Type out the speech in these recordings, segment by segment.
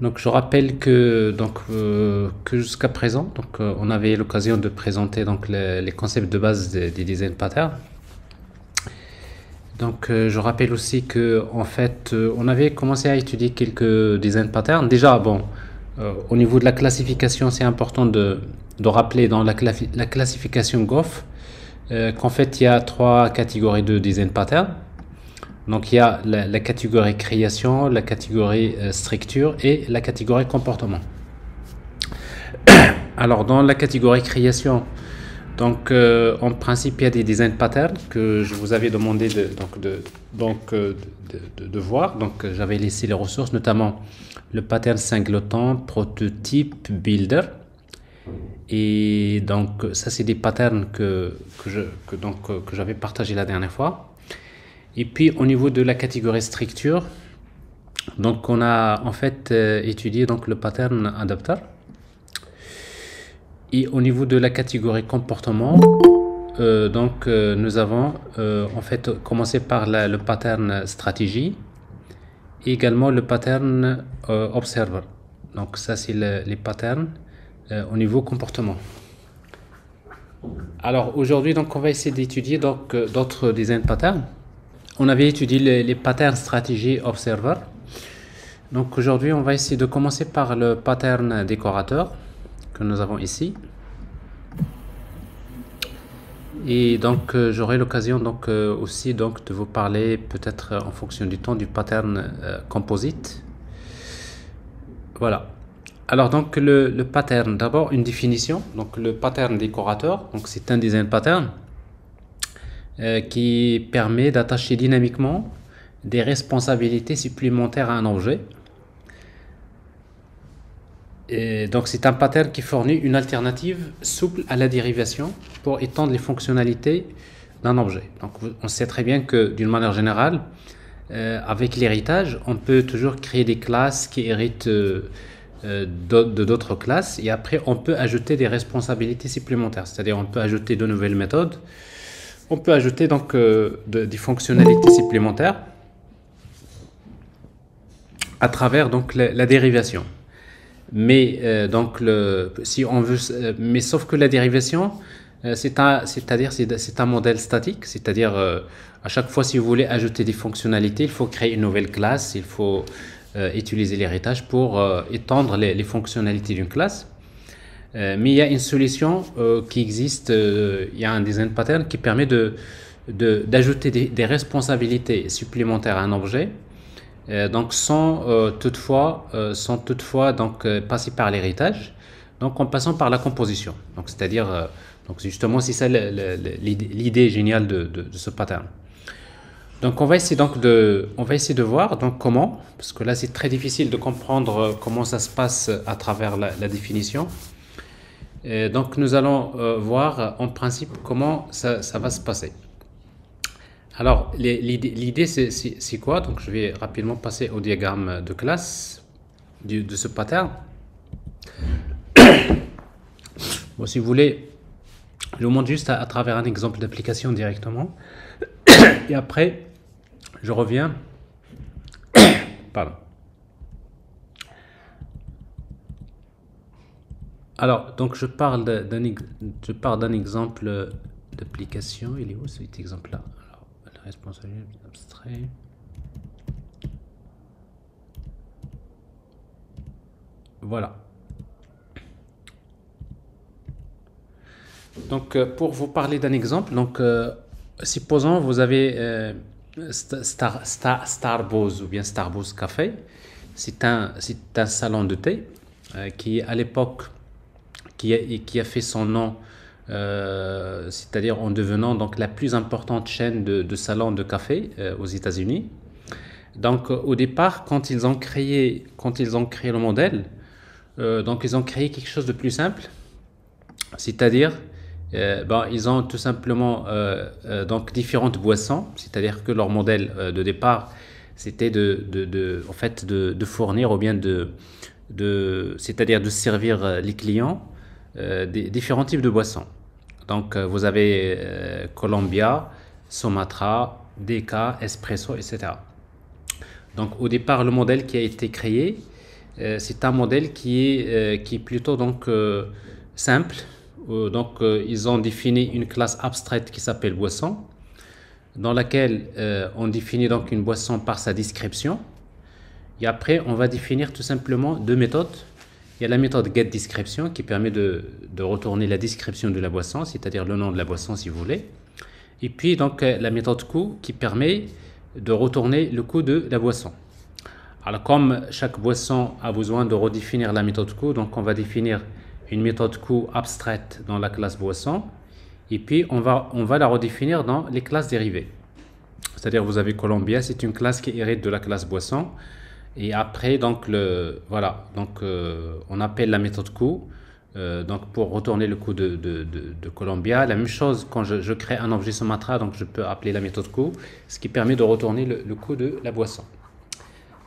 Donc je rappelle que, donc, euh, que jusqu'à présent, donc, euh, on avait l'occasion de présenter donc, les, concepts de base des, des design patterns. Donc euh, je rappelle aussi que en fait on avait commencé à étudier quelques design patterns. Déjà bon au niveau de la classification c'est important de, de rappeler dans la, la classification euh, qu'en fait il y a trois catégories de design patterns. Donc il y a la, catégorie création, la catégorie euh, structure et la catégorie comportement. Alors dans la catégorie création, donc euh, en principe il y a des design patterns que je vous avais demandé de, donc de, euh, voir. Donc j'avais laissé les ressources, notamment le pattern singleton, prototype, builder. Et donc ça c'est des patterns que, que j'avais partagé la dernière fois. Et puis au niveau de la catégorie structure, donc on a en fait euh, étudié donc le pattern adapter. Et au niveau de la catégorie comportement, euh, donc euh, nous avons en fait commencé par le pattern stratégie et également le pattern observer. Donc ça c'est le- les patterns au niveau comportement. Alors aujourd'hui donc on va essayer d'étudier donc d'autres design patterns. On avait étudié les, patterns stratégie observer. Donc aujourd'hui on va essayer de commencer par le pattern décorateur que nous avons ici. Et donc euh, j'aurai l'occasion donc euh, aussi donc de vous parler peut-être en fonction du temps du pattern euh, composite. Voilà. Alors donc le, le pattern, d'abord une définition. Donc le pattern décorateur, donc c'est un design pattern euh, qui permet d'attacher dynamiquement des responsabilités supplémentaires à un objet. Et donc c'est un pattern qui fournit une alternative souple à la dérivation pour étendre les fonctionnalités d'un objet. Donc on sait très bien que d'une manière générale, euh, avec l'héritage, on peut toujours créer des classes qui héritent euh, de d'autres classes et après on peut ajouter des responsabilités supplémentaires. C'est-à-dire on peut ajouter de nouvelles méthodes, on peut ajouter donc euh, de- des fonctionnalités supplémentaires à travers donc la, dérivation. Mais euh, donc si on veut, euh, mais sauf que la dérivation, c'est un, c'est-à-dire c'est, c'est un modèle statique, c'est-à-dire à chaque fois si vous voulez ajouter des fonctionnalités, il faut créer une nouvelle classe, il faut utiliser l'héritage pour étendre les fonctionnalités d'une classe. Euh, mais il y a une solution euh, qui existe, euh, il y a un design pattern qui permet de, d'ajouter des, responsabilités supplémentaires à un objet donc sans toutefois, sans toutefois donc passer par l'héritage, donc en passant par la composition. Donc c'est-à-dire, donc justement c'est ça l'idée géniale de, ce pattern. Donc on va essayer donc de, on va essayer de voir donc comment, parce que là c'est très difficile de comprendre comment ça se passe à travers la définition. Donc nous allons euh, voir euh, en principe comment ça, va se passer. Alors, l'idée, c'est, quoi? Donc, je vais rapidement passer au diagramme de classe de ce pattern. Bon, si vous voulez, je vous montre juste à, à travers un exemple d'application directement. Et après, je reviens. Pardon. Alors, donc je parle d'un, exemple d'application. Il est où cet exemple-là? Alors, la responsabilité abstrait. Voilà. Donc, euh, pour vous parler d'un exemple, donc, euh, supposons vous avez euh, Sta- Star, Star, Starbucks ou bien Starbucks Café. C'est un, un salon de thé euh, qui, à l'époque, qui a, fait son nom, euh, c'est-à-dire en devenant donc la plus importante chaîne de, salons de café euh, aux États-Unis. Donc, euh, au départ, quand ils ont créé, quand ils ont créé le modèle, donc ils ont créé quelque chose de plus simple, c'est-à-dire, euh, ben, ils ont tout simplement donc différentes boissons, c'est-à-dire que leur modèle de départ, c'était de, de, en fait, de, fournir ou bien de, de c'est-à-dire de servir les clients des différents types de boissons. Donc, euh, vous avez euh, Columbia, Sumatra, DK, Espresso, etc. Donc, au départ, le modèle qui a été créé, euh, c'est un modèle qui est, euh, qui est plutôt donc, euh, simple. donc, ils ont défini une classe abstraite qui s'appelle boisson, dans laquelle on définit donc une boisson par sa description. Et après, on va définir tout simplement deux méthodes. Il y a la méthode getDescription qui permet de, retourner la description de la boisson, c'est-à-dire le nom de la boisson si vous voulez. Et puis donc la méthode coup qui permet de retourner le coût de la boisson. Alors comme chaque boisson a besoin de redéfinir la méthode coût, donc on va définir une méthode coût abstraite dans la classe boisson et puis on va, on va la redéfinir dans les classes dérivées. C'est-à-dire vous avez Columbia, c'est une classe qui hérite de la classe boisson et après donc le voilà donc euh, on appelle la méthode coût euh, donc pour retourner le coût de, de, de, Columbia. La même chose quand je, crée un objet Sumatra, donc je peux appeler la méthode coût, ce qui permet de retourner le, le coût de la boisson.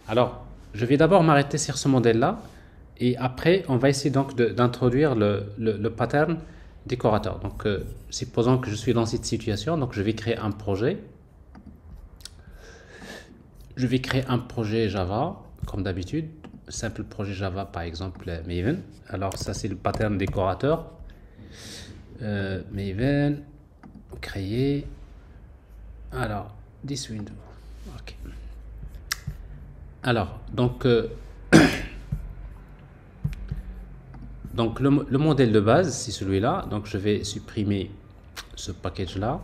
Alors, je vais d'abord m'arrêter sur ce modèle-là et après, on va essayer donc d'introduire le, le, pattern décorateur. Donc, euh, supposons que je suis dans cette situation, donc je vais créer un projet. Je vais créer un projet Java, comme d'habitude. Simple projet Java, par exemple, Maven. Alors, ça, c'est le pattern décorateur. Euh, Maven, créer. Alors, this window. OK. Alors, donc, euh, donc le, modèle de base, c'est celui-là. Donc, je vais supprimer ce package-là.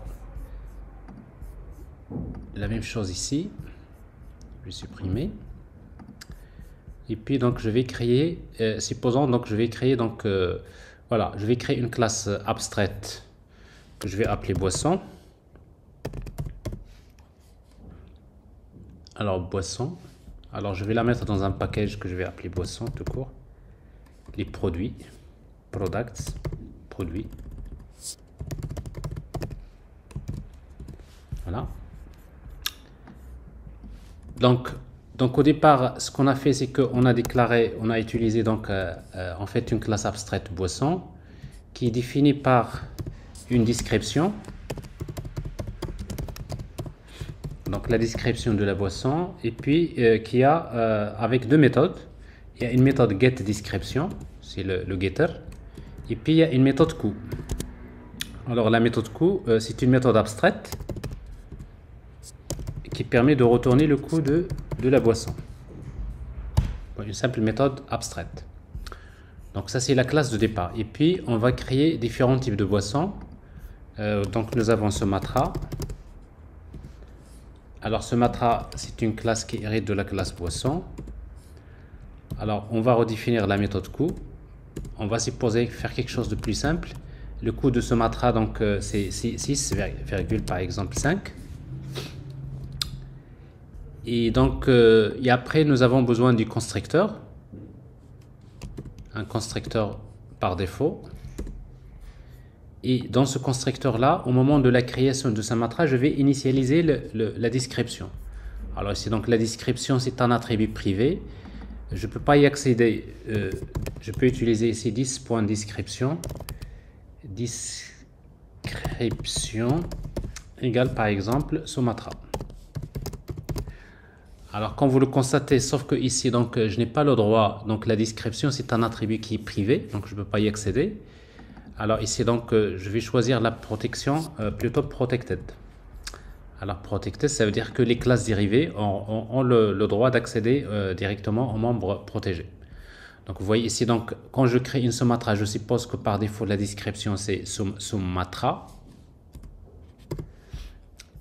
La même chose ici. Je supprimer. Et puis, donc, je vais créer, euh, supposons, donc, je vais créer, donc, euh, voilà, je vais créer une classe abstraite que je vais appeler boisson. Alors, boisson. Alors, je vais la mettre dans un package que je vais appeler boisson tout court. Les produits, products, produits. Voilà. Donc, donc au départ, ce qu'on a fait, c'est qu'on a déclaré, on a utilisé donc euh, euh, en fait une classe abstraite boisson qui est définie par une description donc la description de la boisson, et puis euh, qui a avec deux méthodes. Il y a une méthode getDescription, c'est le, getter, et puis il y a une méthode coup. Alors la méthode coup, c'est une méthode abstraite qui permet de retourner le coût de, de la boisson. Une simple méthode abstraite. Donc ça c'est la classe de départ. Et puis on va créer différents types de boissons. donc nous avons ce matra, alors ce matra, c'est une classe qui hérite de la classe poisson. Alors on va redéfinir la méthode coût. On va supposer faire quelque chose de plus simple. Le coût de ce matra, donc euh, c'est 6, par exemple 5. Et donc, euh, et après, nous avons besoin du constructeur. Un constructeur par défaut. Et dans ce constructeur-là, au moment de la création de ce matra, je vais initialiser la description. Alors ici, donc la description, c'est un attribut privé. Je ne peux pas y accéder. Euh, je peux utiliser ici 10.description. Description égale par exemple Sumatra. Alors, comme vous le constatez, sauf que ici, donc, je n'ai pas le droit. Donc, la description, c'est un attribut qui est privé, donc je ne peux pas y accéder. Alors ici donc euh, je vais choisir la protection euh, plutôt protected. Alors protected ça veut dire que les classes dérivées ont, le, droit d'accéder euh, directement aux membres protégés. Donc vous voyez ici donc quand je crée une Sumatra je suppose que par défaut la description c'est Sumatra.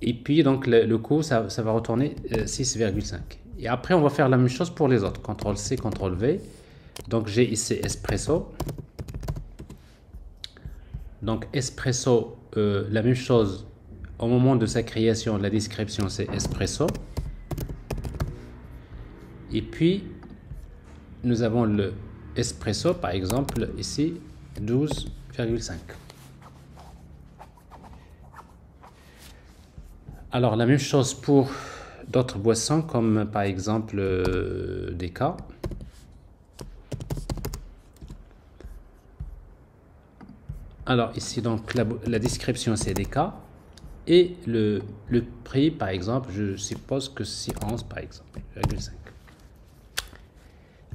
Et puis donc le, coût ça, va retourner 6,5. Et après on va faire la même chose pour les autres. CTRL C, CTRL V. Donc j'ai ici Espresso. Donc espresso, euh, la même chose au moment de sa création, la description c'est espresso. Et puis nous avons le espresso par exemple ici 12,5. Alors la même chose pour d'autres boissons comme par exemple euh. Alors ici, donc la, description c'est des. Et le, prix, par exemple, je suppose que c'est 11 par exemple,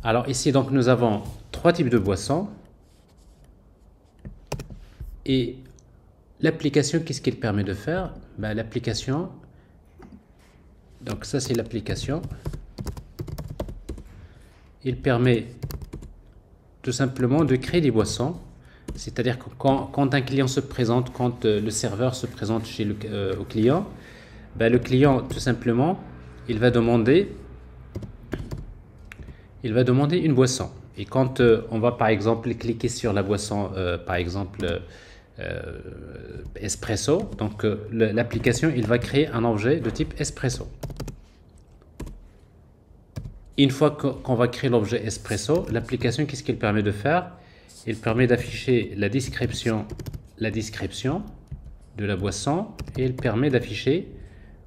Alors ici, donc, nous avons trois types de boissons. Et l'application, qu'est-ce qu'elle permet de faire? Ben, L'application, donc ça c'est l'application. Il permet tout simplement de créer des boissons. C'est-à-dire que quand, un client se présente, quand euh, le serveur se présente chez le euh, au client, ben, le client tout simplement, il va demander il va demander une boisson. Et quand euh, on va par exemple cliquer sur la boisson, par exemple espresso, donc l'application, il va créer un objet de type espresso. Une fois qu'on va créer l'objet espresso, l'application, qu'est-ce qu'elle permet de faire? Il permet d'afficher la description, la description de la boisson et elle permet d'afficher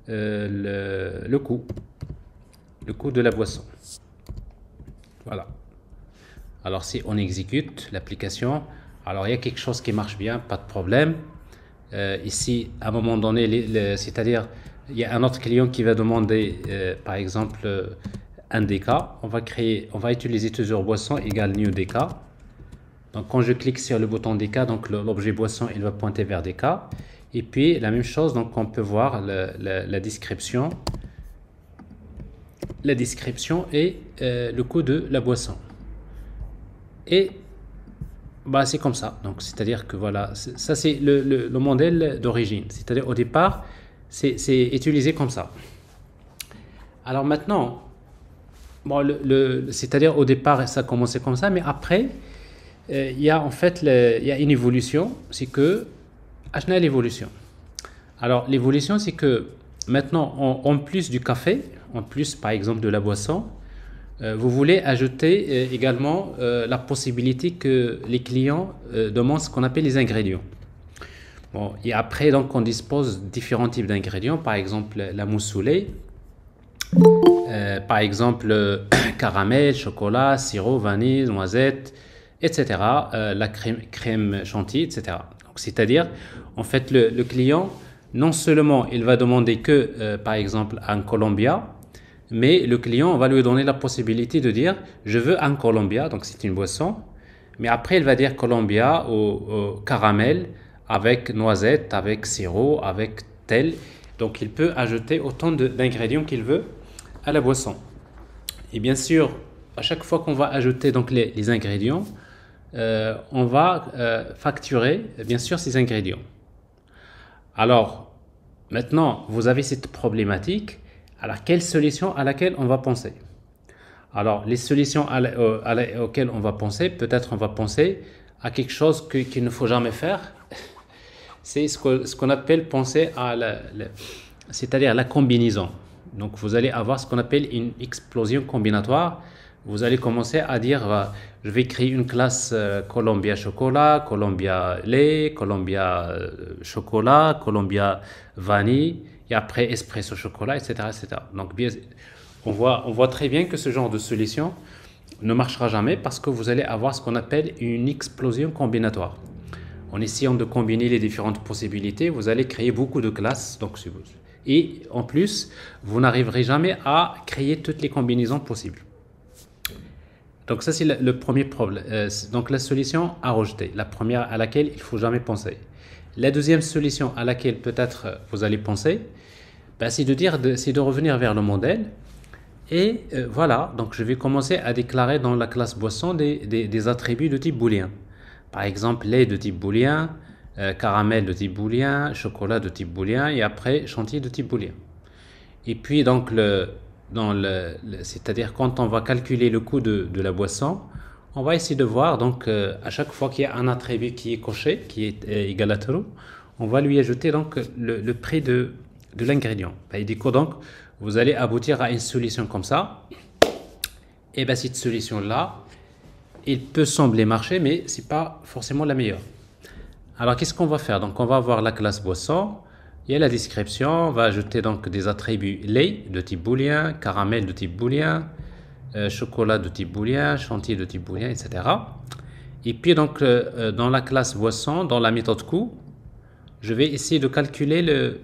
le, le coût, le coût de la boisson. Voilà. Alors si on exécute l'application, alors il y a quelque chose qui marche bien, pas de problème. Euh, ici, à un moment donné, c'est-à-dire il y a un autre client qui va demander, euh, par exemple, euh, un DK. On va créer, on va utiliser toujours boisson égale new DK. Donc quand je clique sur le bouton DK, donc l'objet boisson, il va pointer vers DK. Et puis la même chose, donc on peut voir la description la description et le coût de la boisson. Et bah, c'est comme ça. Donc, c'est-à-dire que voilà, ça c'est le, le, modèle d'origine. C'est-à-dire au départ, c'est utilisé comme ça. Alors maintenant, bon, le, c'est-à-dire au départ, ça a commencé comme ça, mais après, euh, il y a en fait il y a une évolution. C'est que, à l'évolution. Alors, l'évolution, c'est que maintenant, en plus du café, en plus par exemple de la boisson, vous voulez ajouter euh, également euh, la possibilité que les clients demandent ce qu'on appelle les ingrédients. Bon, et après, donc, on dispose de différents types d'ingrédients, par exemple la au lait, par exemple caramel, chocolat, sirop, vanille, noisette, etc., la crème, crème chantilly, etc. C'est-à-dire, en fait, le, le, client, non seulement il va demander que, par exemple, un Colombia, mais le client, va lui donner la possibilité de dire je veux un Colombia, donc c'est une boisson, mais après il va dire Colombia au, caramel avec noisette, avec sirop, avec tel. Donc il peut ajouter autant d'ingrédients qu'il veut à la boisson. Et bien sûr, à chaque fois qu'on va ajouter donc les, ingrédients, euh, on va euh, facturer bien sûr ces ingrédients. Alors maintenant, vous avez cette problématique alors, quelle solution à laquelle on va penser? Alors, les solutions euh, auxquelles on va penser, peut-être on va penser à quelque chose qu'il ne faut jamais faire. C'est ce qu'on appelle penser à la, c'est-à-dire la combinaison. Donc, vous allez avoir ce qu'on appelle une explosion combinatoire. Vous allez commencer à dire, euh, je vais créer une classe euh, Columbia chocolat, Columbia lait, Columbia chocolat, Columbia vanille et après espresso chocolat, etc. etc. Donc on, voit, on voit très bien que ce genre de solution ne marchera jamais parce que vous allez avoir ce qu'on appelle une explosion combinatoire. En essayant de combiner les différentes possibilités, vous allez créer beaucoup de classes. Donc, et en plus, vous n'arriverez jamais à créer toutes les combinaisons possibles. Donc ça, c'est le, premier problème. Euh, donc la solution à rejeter, la première à laquelle il faut jamais penser. La deuxième solution à laquelle peut-être vous allez penser, ben, c'est de dire, c'est de revenir vers le modèle. Et euh, voilà, donc je vais commencer à déclarer dans la classe boisson des, des, attributs de type booléen. Par exemple, lait de type booléen, euh, caramel de type booléen, chocolat de type booléen et après chantier de type booléen. Et puis donc, le, dans le, c'est-à-dire quand on va calculer le coût de, de la boisson, on va essayer de voir, donc, euh, à chaque fois qu'il y a un attribut qui est coché, qui est égal à true, on va lui ajouter donc le, prix de, de l'ingrédient. Coup, donc, vous allez aboutir à une solution comme ça. Et bien, cette solution-là, il peut sembler marcher, mais ce n'est pas forcément la meilleure. Alors, qu'est-ce qu'on va faire? Donc, on va avoir la classe boisson. Il y a la description. On va ajouter donc des attributs lait de type booléen, caramel de type booléen, euh, chocolat de type booléen, chantier de type booléen, etc. Et puis donc euh, euh, dans la classe boisson, dans la méthode coût, je vais essayer de calculer le,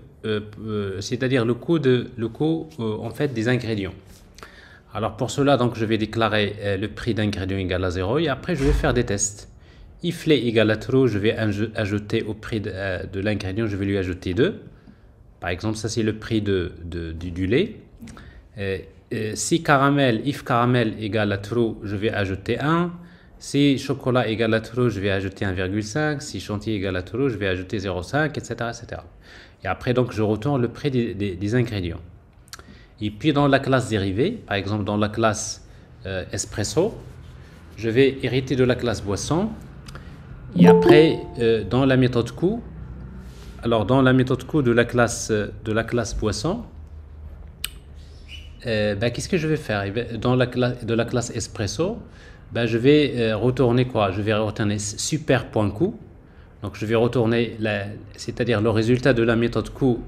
c'est-à-dire le coût de le coût en fait des ingrédients. Alors pour cela, donc, je vais déclarer euh, le prix d'ingrédient égal à 0 et après je vais faire des tests. If lait égal à true, je vais ajouter au prix de, euh, l'ingrédient, je vais lui ajouter 2. Par exemple, ça c'est le prix de, du, lait. Euh, si caramel, if caramel égale à true, je vais ajouter 1. Si chocolat égale à true, je vais ajouter 1,5. Si chantilly égale à true, je vais ajouter 0,5, etc., etc. Et après, donc, je retourne le prix des, ingrédients. Et puis, dans la classe dérivée, par exemple, dans la classe euh, espresso, je vais hériter de la classe boisson. Et après, euh, dans la méthode coût, alors dans la méthode coût de la classe, de la classe boisson, euh, ben, qu'est-ce que je vais faire? Eh Dans la classe de la classe espresso, ben, je vais euh, retourner quoi? Je vais retourner super point coût. Donc je vais retourner, c'est-à-dire le résultat de la méthode coût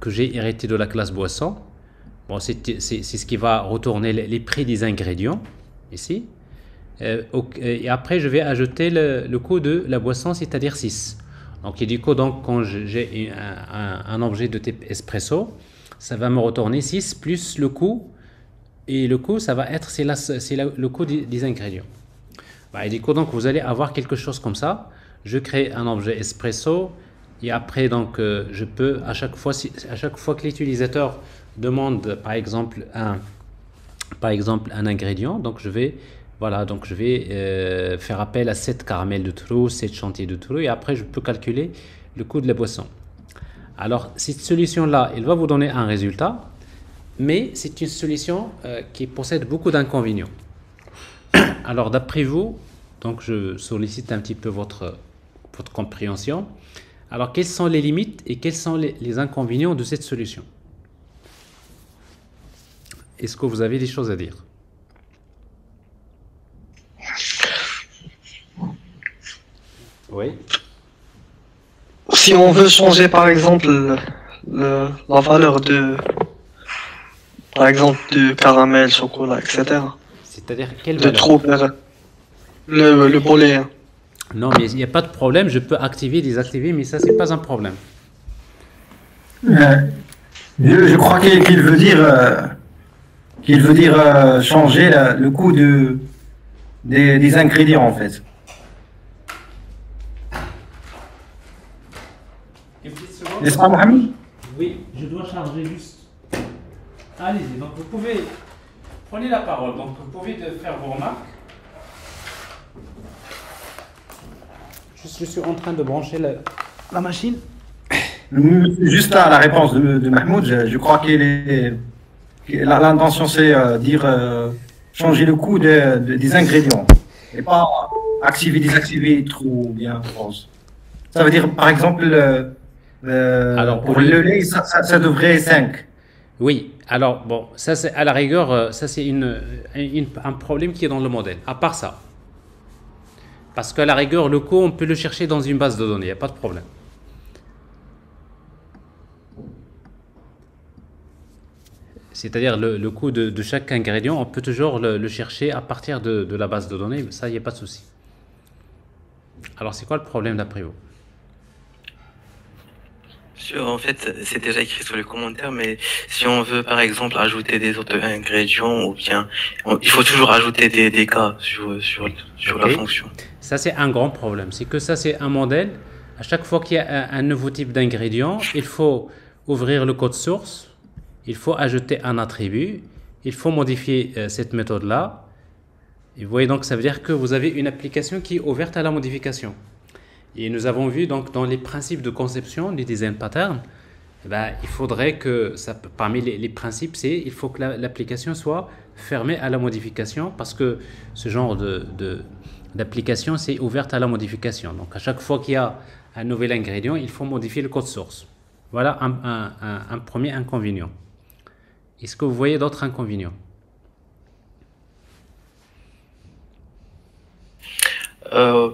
que j'ai hérité de la classe boisson. Bon, c'est ce qui va retourner les, prix des ingrédients ici. Euh, et après, je vais ajouter le, coût de la boisson, c'est-à-dire 6. Donc, du coup, donc, quand j'ai un, objet de type espresso, ça va me retourner 6 plus le coût. Et le coût, ça va être, c'est le coût des, ingrédients. Bah, et du donc, vous allez avoir quelque chose comme ça. Je crée un objet espresso. Et après, donc, euh, je peux, à chaque fois, que l'utilisateur demande, par exemple, un, ingrédient, donc je vais, voilà, donc je vais euh, faire appel à 7 caramels de trou, 7 chantiers de trou, et après, je peux calculer le coût de la boisson. Alors, cette solution-là, elle va vous donner un résultat, mais c'est une solution euh, qui possède beaucoup d'inconvénients. Alors, d'après vous, donc je sollicite un petit peu votre, votre compréhension. Alors, quelles sont les limites et quels sont les, inconvénients de cette solution? Est-ce que vous avez des choses à dire? Oui si on veut changer par exemple la valeur de par exemple caramel, chocolat, etc. C'est-à-dire quelle valeur? De trop le, le bolet. Non, mais il n'y a pas de problème, je peux activer, désactiver, mais ça, c'est pas un problème. Euh, je, crois qu'il veut dire, euh, qu'il veut dire euh, changer le coût de, des ingrédients, en fait. N'est-ce pas, Mohamed? Oui, je dois charger juste. Allez-y, donc vous pouvez. Prenez la parole, donc vous pouvez faire vos remarques. Je suis en train de brancher la, machine. Juste à la réponse de, Mahmoud, je, crois est. L'intention, c'est euh, dire euh, changer le coût des ingrédients et pas activer, désactiver trop bien, Ça veut dire, par exemple, euh, alors, pour, le, lait, ça, devrait être 5. Oui, alors bon, ça c'est à la rigueur, euh, ça c'est une, un problème qui est dans le modèle. À part ça, parce qu'à la rigueur, le coût, on peut le chercher dans une base de données, il n'y a pas de problème. C'est-à-dire le, coût de, chaque ingrédient, on peut toujours le, chercher à partir de, de la base de données, ça, il n'y a pas de souci. Alors, c'est quoi le problème d'après vous? En fait, c'est déjà écrit sur les commentaires, mais si on veut, par exemple, ajouter des autres ingrédients, ou bien, il faut toujours ajouter des, cas sur, sur, sur la fonction. Ça, c'est un grand problème. C'est que ça, c'est un modèle. À chaque fois qu'il y a un, nouveau type d'ingrédient, il faut ouvrir le code source, il faut ajouter un attribut, il faut modifier euh, cette méthode-là. Et vous voyez donc, ça veut dire que vous avez une application qui est ouverte à la modification. Et nous avons vu donc dans les principes de conception du design pattern, eh ben, il faudrait que, ça, parmi les, principes, c'est il faut que l'application soit fermée à la modification parce que ce genre de, d'application, c'est ouverte à la modification. Donc à chaque fois qu'il y a un nouvel ingrédient, il faut modifier le code source. Voilà un, un premier inconvénient. Est-ce que vous voyez d'autres inconvénients? Euh,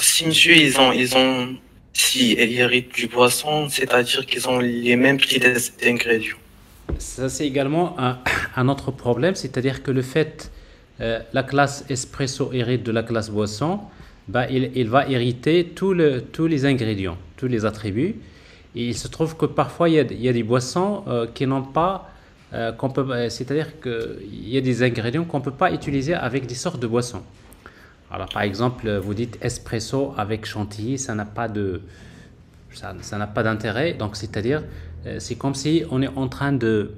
si monsieur, ils ont, ils ont, si ils héritent du boisson, c'est-à-dire qu'ils ont les mêmes prix d'ingrédients. Ça, c'est également un, autre problème, c'est-à-dire que le fait, euh, la classe espresso hérite de la classe boisson, bah, il, il va hériter tout le, tous les ingrédients, tous les attributs. Il se trouve que parfois, il y a, il y a des boissons euh, qui n'ont pas euh, qu'on peut, euh, c'est-à-dire qu'il y a des ingrédients qu'on ne peut pas utiliser avec des sortes de boissons. Alors par exemple, vous dites espresso avec chantilly, ça n'a pas de, ça, n'a pas d'intérêt. Donc c'est-à-dire, euh, c'est comme si on est en train de,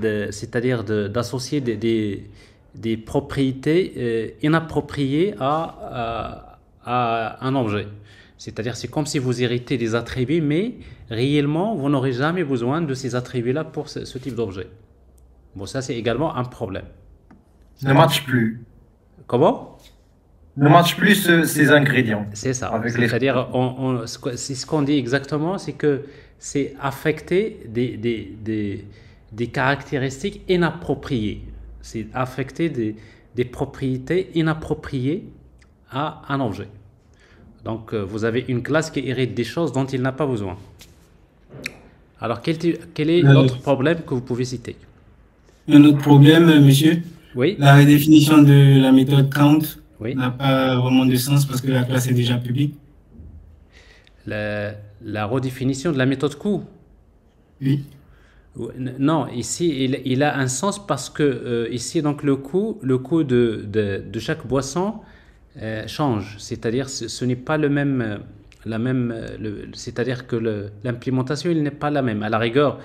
de c'est-à-dire d'associer des, des, des, propriétés inappropriées à, à, à un objet. C'est-à-dire, c'est comme si vous héritez des attributs, mais réellement, vous n'aurez jamais besoin de ces attributs-là pour ce, type d'objet. Bon, ça, c'est également un problème. Ne match plus. Comment? Ne match plus ces ingrédients. C'est ça. C'est-à-dire, on, c'est ce qu'on dit exactement, c'est que c'est affecter des, des, des, des, caractéristiques inappropriées. C'est affecter des, des propriétés inappropriées à un objet. Donc, euh, vous avez une classe qui hérite des choses dont il n'a pas besoin. Alors, quel, quel est l'autre problème que vous pouvez citer? Un autre problème, monsieur? Oui. La redéfinition de la méthode count n'a pas vraiment de sens parce que la classe est déjà publique. La, la redéfinition de la méthode coup Oui. Non, ici, il, il, a un sens parce que euh, ici, donc, le coût, le coût de, de, de chaque boisson euh, change. C'est-à-dire, ce, n'est pas le même, euh, la même, c'est-à-dire que l'implémentation, il n'est pas la même. À la rigueur,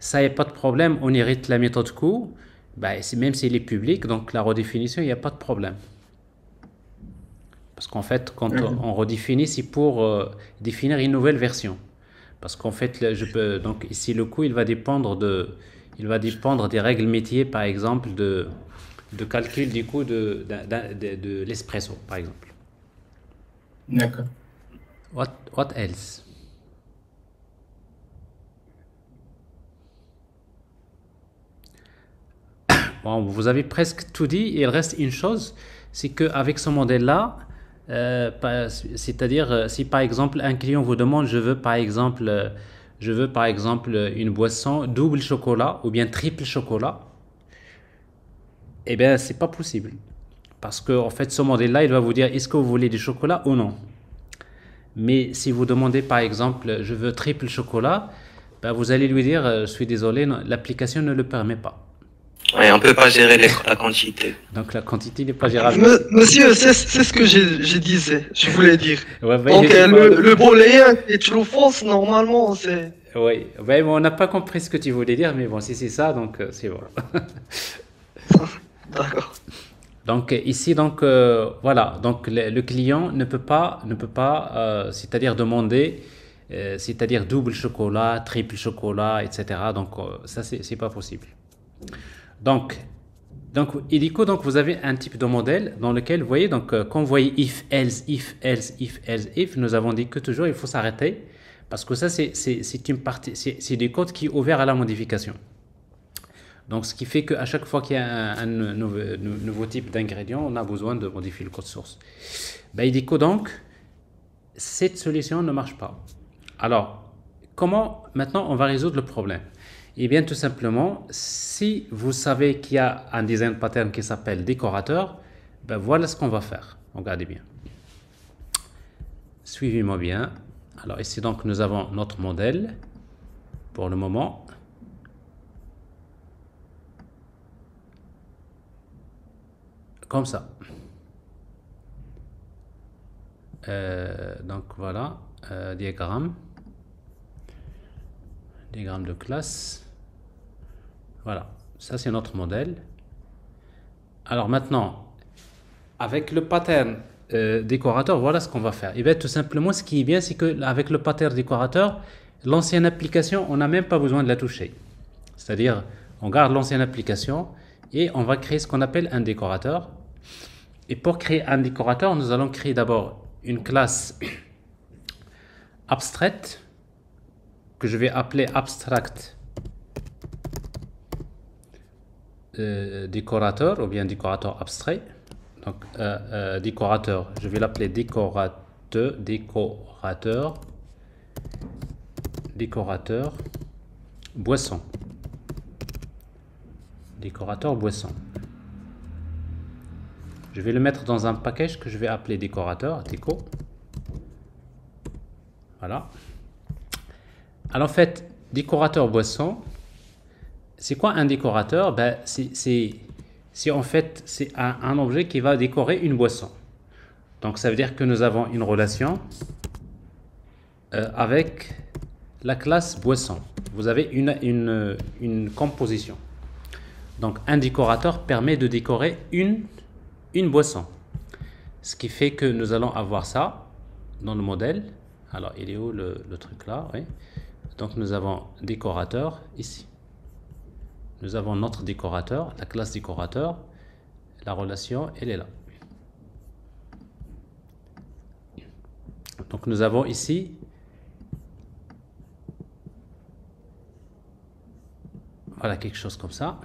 ça a pas de problème. On hérite la méthode coût, bah, même s'il est public, donc la redéfinition, il n'y a pas de problème. Parce qu'en fait, quand on, redéfinit, c'est pour définir une nouvelle version. Parce qu'en fait, je peux, donc ici, le coût, il va dépendre de, il va dépendre des règles métiers, par exemple, de, de calcul du coût de, de, de, l'espresso, par exemple. D'accord. What, what else? Bon, vous avez presque tout dit. Il reste une chose, c'est qu'avec ce modèle-là, euh, c'est-à-dire euh, si par exemple un client vous demande, je veux par exemple, euh, je veux par exemple une boisson double chocolat ou bien triple chocolat, eh bien, c'est pas possible. Parce que, en fait, ce modèle-là, il va vous dire est-ce que vous voulez du chocolat ou non? Mais si vous demandez, par exemple, je veux triple chocolat, ben, vous allez lui dire je suis désolé, l'application ne le permet pas. On ne peut pas gérer la quantité. Donc la quantité n'est pas gérable. monsieur, c'est ce que je disais, je voulais dire. Donc euh, le, le booléen est true false, normalement, c'est... Oui, ouais, on n'a pas compris ce que tu voulais dire, mais bon, si c'est ça, donc euh, c'est bon. D'accord. Donc ici, donc euh, voilà, donc le, client ne peut pas, ne peut pas, euh, c'est-à-dire demander, euh, c'est-à-dire double chocolat, triple chocolat, etc. Donc ça c'est pas possible. Donc donc Illico, donc vous avez un type de modèle dans lequel vous voyez donc quand vous voyez if else if else if else if, nous avons dit que toujours il faut s'arrêter parce que ça c'est une partie, c'est des codes qui sont ouverts à la modification. Donc, ce qui fait qu'à chaque fois qu'il y a un, nouveau, type d'ingrédient, on a besoin de modifier le code source. Ben, il dit que donc, cette solution ne marche pas. Alors, comment maintenant on va résoudre le problème? Eh bien, tout simplement, si vous savez qu'il y a un design pattern qui s'appelle décorateur, ben voilà ce qu'on va faire. Regardez bien. Suivez-moi bien. Alors ici, donc, nous avons notre modèle pour le moment. comme ça. Euh, donc voilà, euh, diagramme, diagramme de classe. Voilà, ça c'est notre modèle. Alors maintenant, avec le pattern euh, décorateur, voilà ce qu'on va faire. Et bien tout simplement, ce qui est bien, c'est que avec le pattern décorateur, l'ancienne application, on n'a même pas besoin de la toucher. C'est-à-dire, on garde l'ancienne application et on va créer ce qu'on appelle un décorateur. Et pour créer un décorateur, nous allons créer d'abord une classe abstraite que je vais appeler abstract euh, décorateur ou bien décorateur abstrait. Donc euh, euh, décorateur, je vais l'appeler décorateur, décorateur, décorateur, boisson. Décorateur boisson. Je vais le mettre dans un package que je vais appeler décorateur, déco. Voilà. Alors en fait, décorateur boisson, c'est quoi un décorateur? Ben, C'est en fait c'est un, objet qui va décorer une boisson. Donc ça veut dire que nous avons une relation euh, avec la classe boisson. Vous avez une, une, une, composition. Donc un décorateur permet de décorer une, une boisson. Ce qui fait que nous allons avoir ça dans le modèle. Alors il est où le, le truc là? Donc nous avons décorateur ici. Nous avons notre décorateur, la classe décorateur. La relation, elle est là. Donc nous avons ici voilà quelque chose comme ça.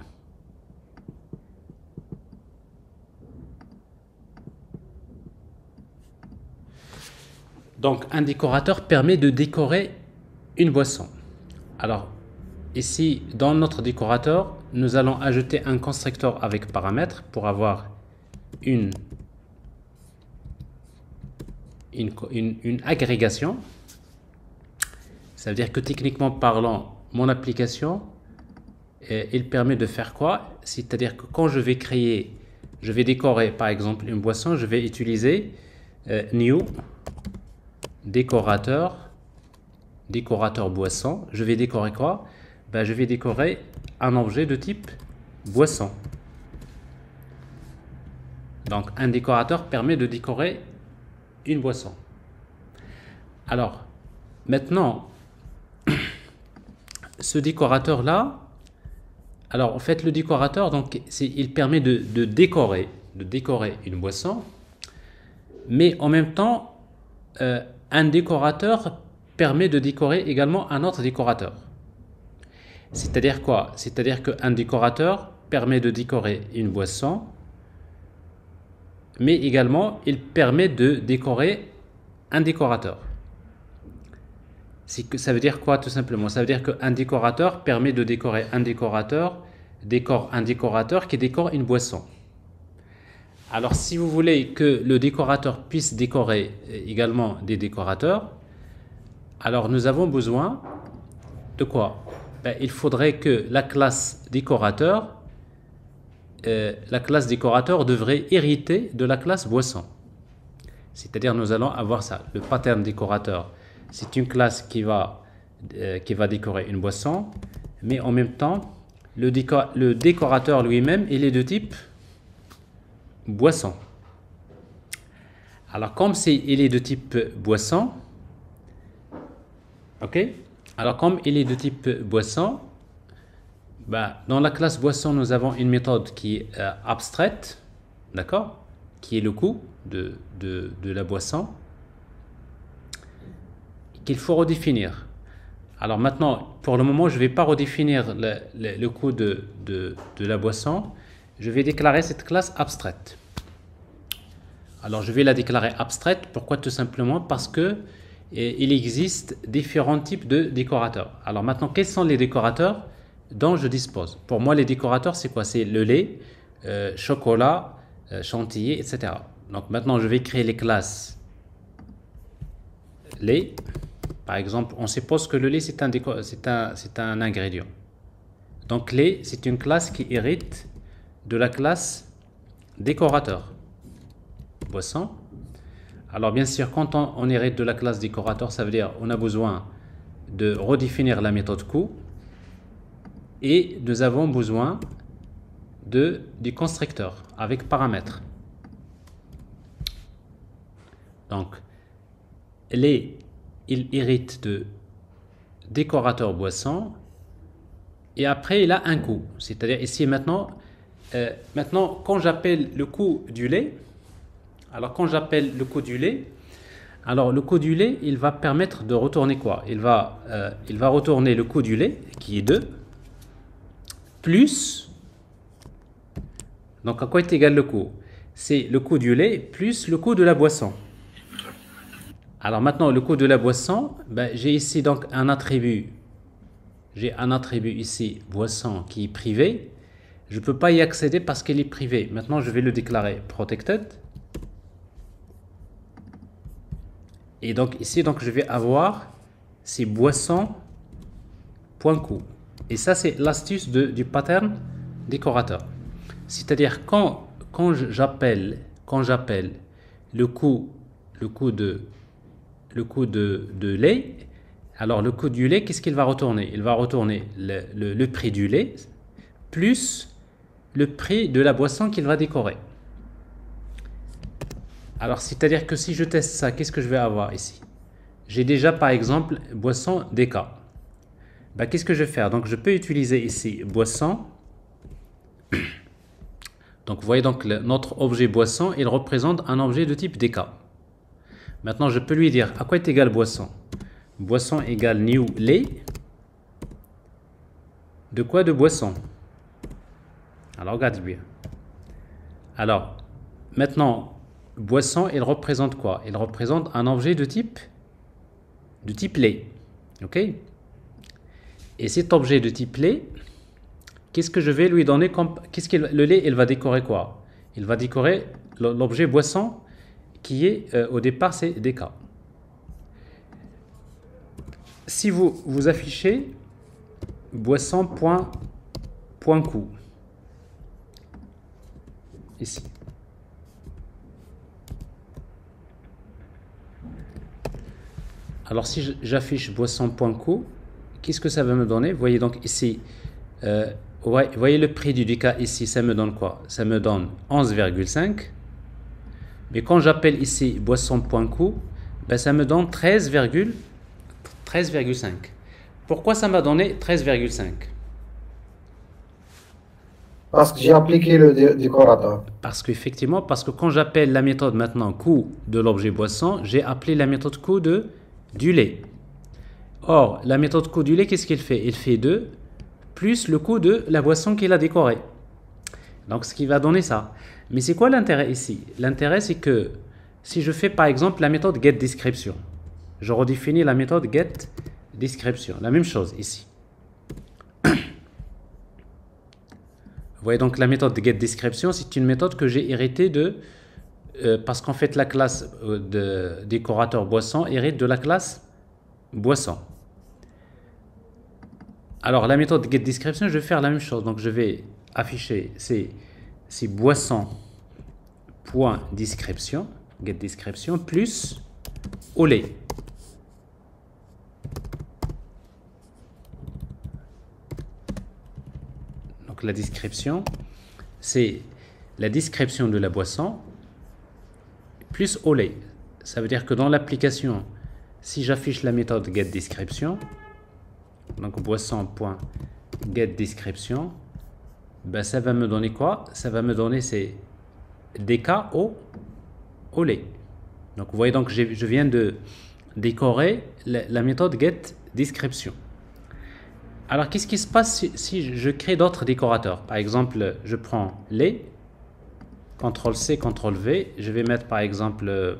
Donc un décorateur permet de décorer une boisson. Alors, ici, dans notre décorateur, nous allons ajouter un constructeur avec paramètres pour avoir une, une, agrégation. Ça veut dire que techniquement parlant, mon application, eh, il permet de faire quoi? C'est-à-dire que quand je vais créer, je vais décorer par exemple une boisson, je vais utiliser euh, new décorateur décorateur boisson, je vais décorer quoi? Ben, Je vais décorer un objet de type boisson. Donc un décorateur permet de décorer une boisson. Alors, maintenant, ce décorateur-là, alors en fait le décorateur, donc, il permet de, décorer, de décorer une boisson, mais en même temps, euh, un décorateur permet de décorer également un autre décorateur. C'est-à-dire quoi? C'est-à-dire qu'un décorateur permet de décorer une boisson, mais également il permet de décorer un décorateur. Ça veut dire quoi tout simplement? Ça veut dire qu'un décorateur permet de décorer un décorateur, décore un décorateur qui décore une boisson. Alors si vous voulez que le décorateur puisse décorer également des décorateurs, alors nous avons besoin de quoi? Ben, Il faudrait que la classe décorateur, euh, la classe décorateur devrait hériter de la classe boisson. C'est-à-dire nous allons avoir ça, le pattern décorateur. C'est une classe qui va, euh, décorer une boisson, mais en même temps, le, le décorateur lui-même, il est de type boisson. Alors comme il est de type boisson, Ok Alors, comme il est de type boisson, bah, dans la classe boisson, nous avons une méthode qui est euh, abstraite, d'accord Qui est le coût de, la boisson, qu'il faut redéfinir. Alors maintenant, pour le moment, je ne vais pas redéfinir le, coût de, la boisson. Je vais déclarer cette classe abstraite. Alors, je vais la déclarer abstraite. Pourquoi? Tout simplement parce que il existe différents types de décorateurs. Alors maintenant, quels sont les décorateurs dont je dispose? Pour moi, les décorateurs, c'est quoi? C'est le lait, euh, chocolat, euh, chantilly, etc. Donc maintenant, je vais créer les classes lait. Par exemple, on suppose que le lait, c'est un, un, un ingrédient. Donc lait, c'est une classe qui hérite de la classe décorateur. Boisson, alors bien sûr, quand on, hérite de la classe décorateur, ça veut dire on a besoin de redéfinir la méthode coût et nous avons besoin de, du constructeur avec paramètres. Donc, les, il hérite de décorateur boisson et après il a un coût. C'est-à-dire ici maintenant, euh, maintenant quand j'appelle le coût du lait, alors quand j'appelle le code du lait, alors le code du lait, il va permettre de retourner quoi? Il va, euh, il va retourner le coût du lait, qui est 2, plus, donc à quoi est égal le coût C'est le coût du lait plus le coût de la boisson. Alors maintenant, le coût de la boisson, ben, j'ai ici donc un attribut, j'ai un attribut ici, boisson, qui est privé. Je ne peux pas y accéder parce qu'il est privé. Maintenant, je vais le déclarer protected. Et donc ici, donc, je vais avoir ces boissons coup. Et ça, c'est l'astuce du pattern décorateur. C'est-à-dire quand, quand j'appelle quand j'appelle le coût le coût de le de, de lait, alors le coût du lait, qu'est-ce qu'il va retourner? Il va retourner le, le, prix du lait plus le prix de la boisson qu'il va décorer. Alors, c'est-à-dire que si je teste ça, qu'est-ce que je vais avoir ici? J'ai déjà, par exemple, boisson DK. Bah, qu'est-ce que je vais faire? Donc, je peux utiliser ici boisson. Donc, vous voyez, donc, notre objet boisson, il représente un objet de type DK. Maintenant, je peux lui dire à quoi est égal boisson? Boisson égale new lait. De quoi de boisson? Alors, regardez bien. Alors, maintenant, boisson, il représente quoi? Il représente un objet de type de type lait. Et cet objet de type lait, qu'est-ce que je vais lui donner comme qu'est-ce que le lait il va décorer quoi? Il va décorer l'objet boisson qui est euh, au départ c'est des cas. Si vous vous affichez boisson point ici Alors si j'affiche boisson.co, qu'est-ce que ça va me donner? Vous voyez donc ici, euh, vous voyez le prix du DK ici, ça me donne quoi? Ça me donne 11,5. Mais quand j'appelle ici boisson.co, ben ça me donne 13,5. 13, Pourquoi ça m'a donné 13,5 Parce que j'ai appliqué le décorateur. Parce qu'effectivement, parce que quand j'appelle la méthode maintenant coût de l'objet boisson, j'ai appelé la méthode coût de du lait. Or, la méthode coût du lait, qu'est-ce qu'il fait? Il fait 2 plus le coût de la boisson qu'il a décorée. Donc, ce qui va donner ça. Mais c'est quoi l'intérêt ici? L'intérêt, c'est que si je fais par exemple la méthode get description, je redéfinis la méthode get description. La même chose ici. Vous voyez donc la méthode get description, c'est une méthode que j'ai héritée de euh, parce qu'en fait la classe euh, de décorateur boisson hérite de la classe boisson. Alors la méthode get description, je vais faire la même chose. Donc je vais afficher ces, ces boissons point description, get description plus au lait. Donc la description, c'est la description de la boisson plus au lait. Ça veut dire que dans l'application, si j'affiche la méthode getDescription, donc boisson.getDescription, ben ça va me donner quoi? Ça va me donner ces DK au, au lait. Donc vous voyez donc je viens de décorer la, méthode getDescription. Alors qu'est-ce qui se passe si, si je crée d'autres décorateurs? Par exemple, je prends lait CTRL-C, CTRL-V. Je vais mettre par exemple... Euh,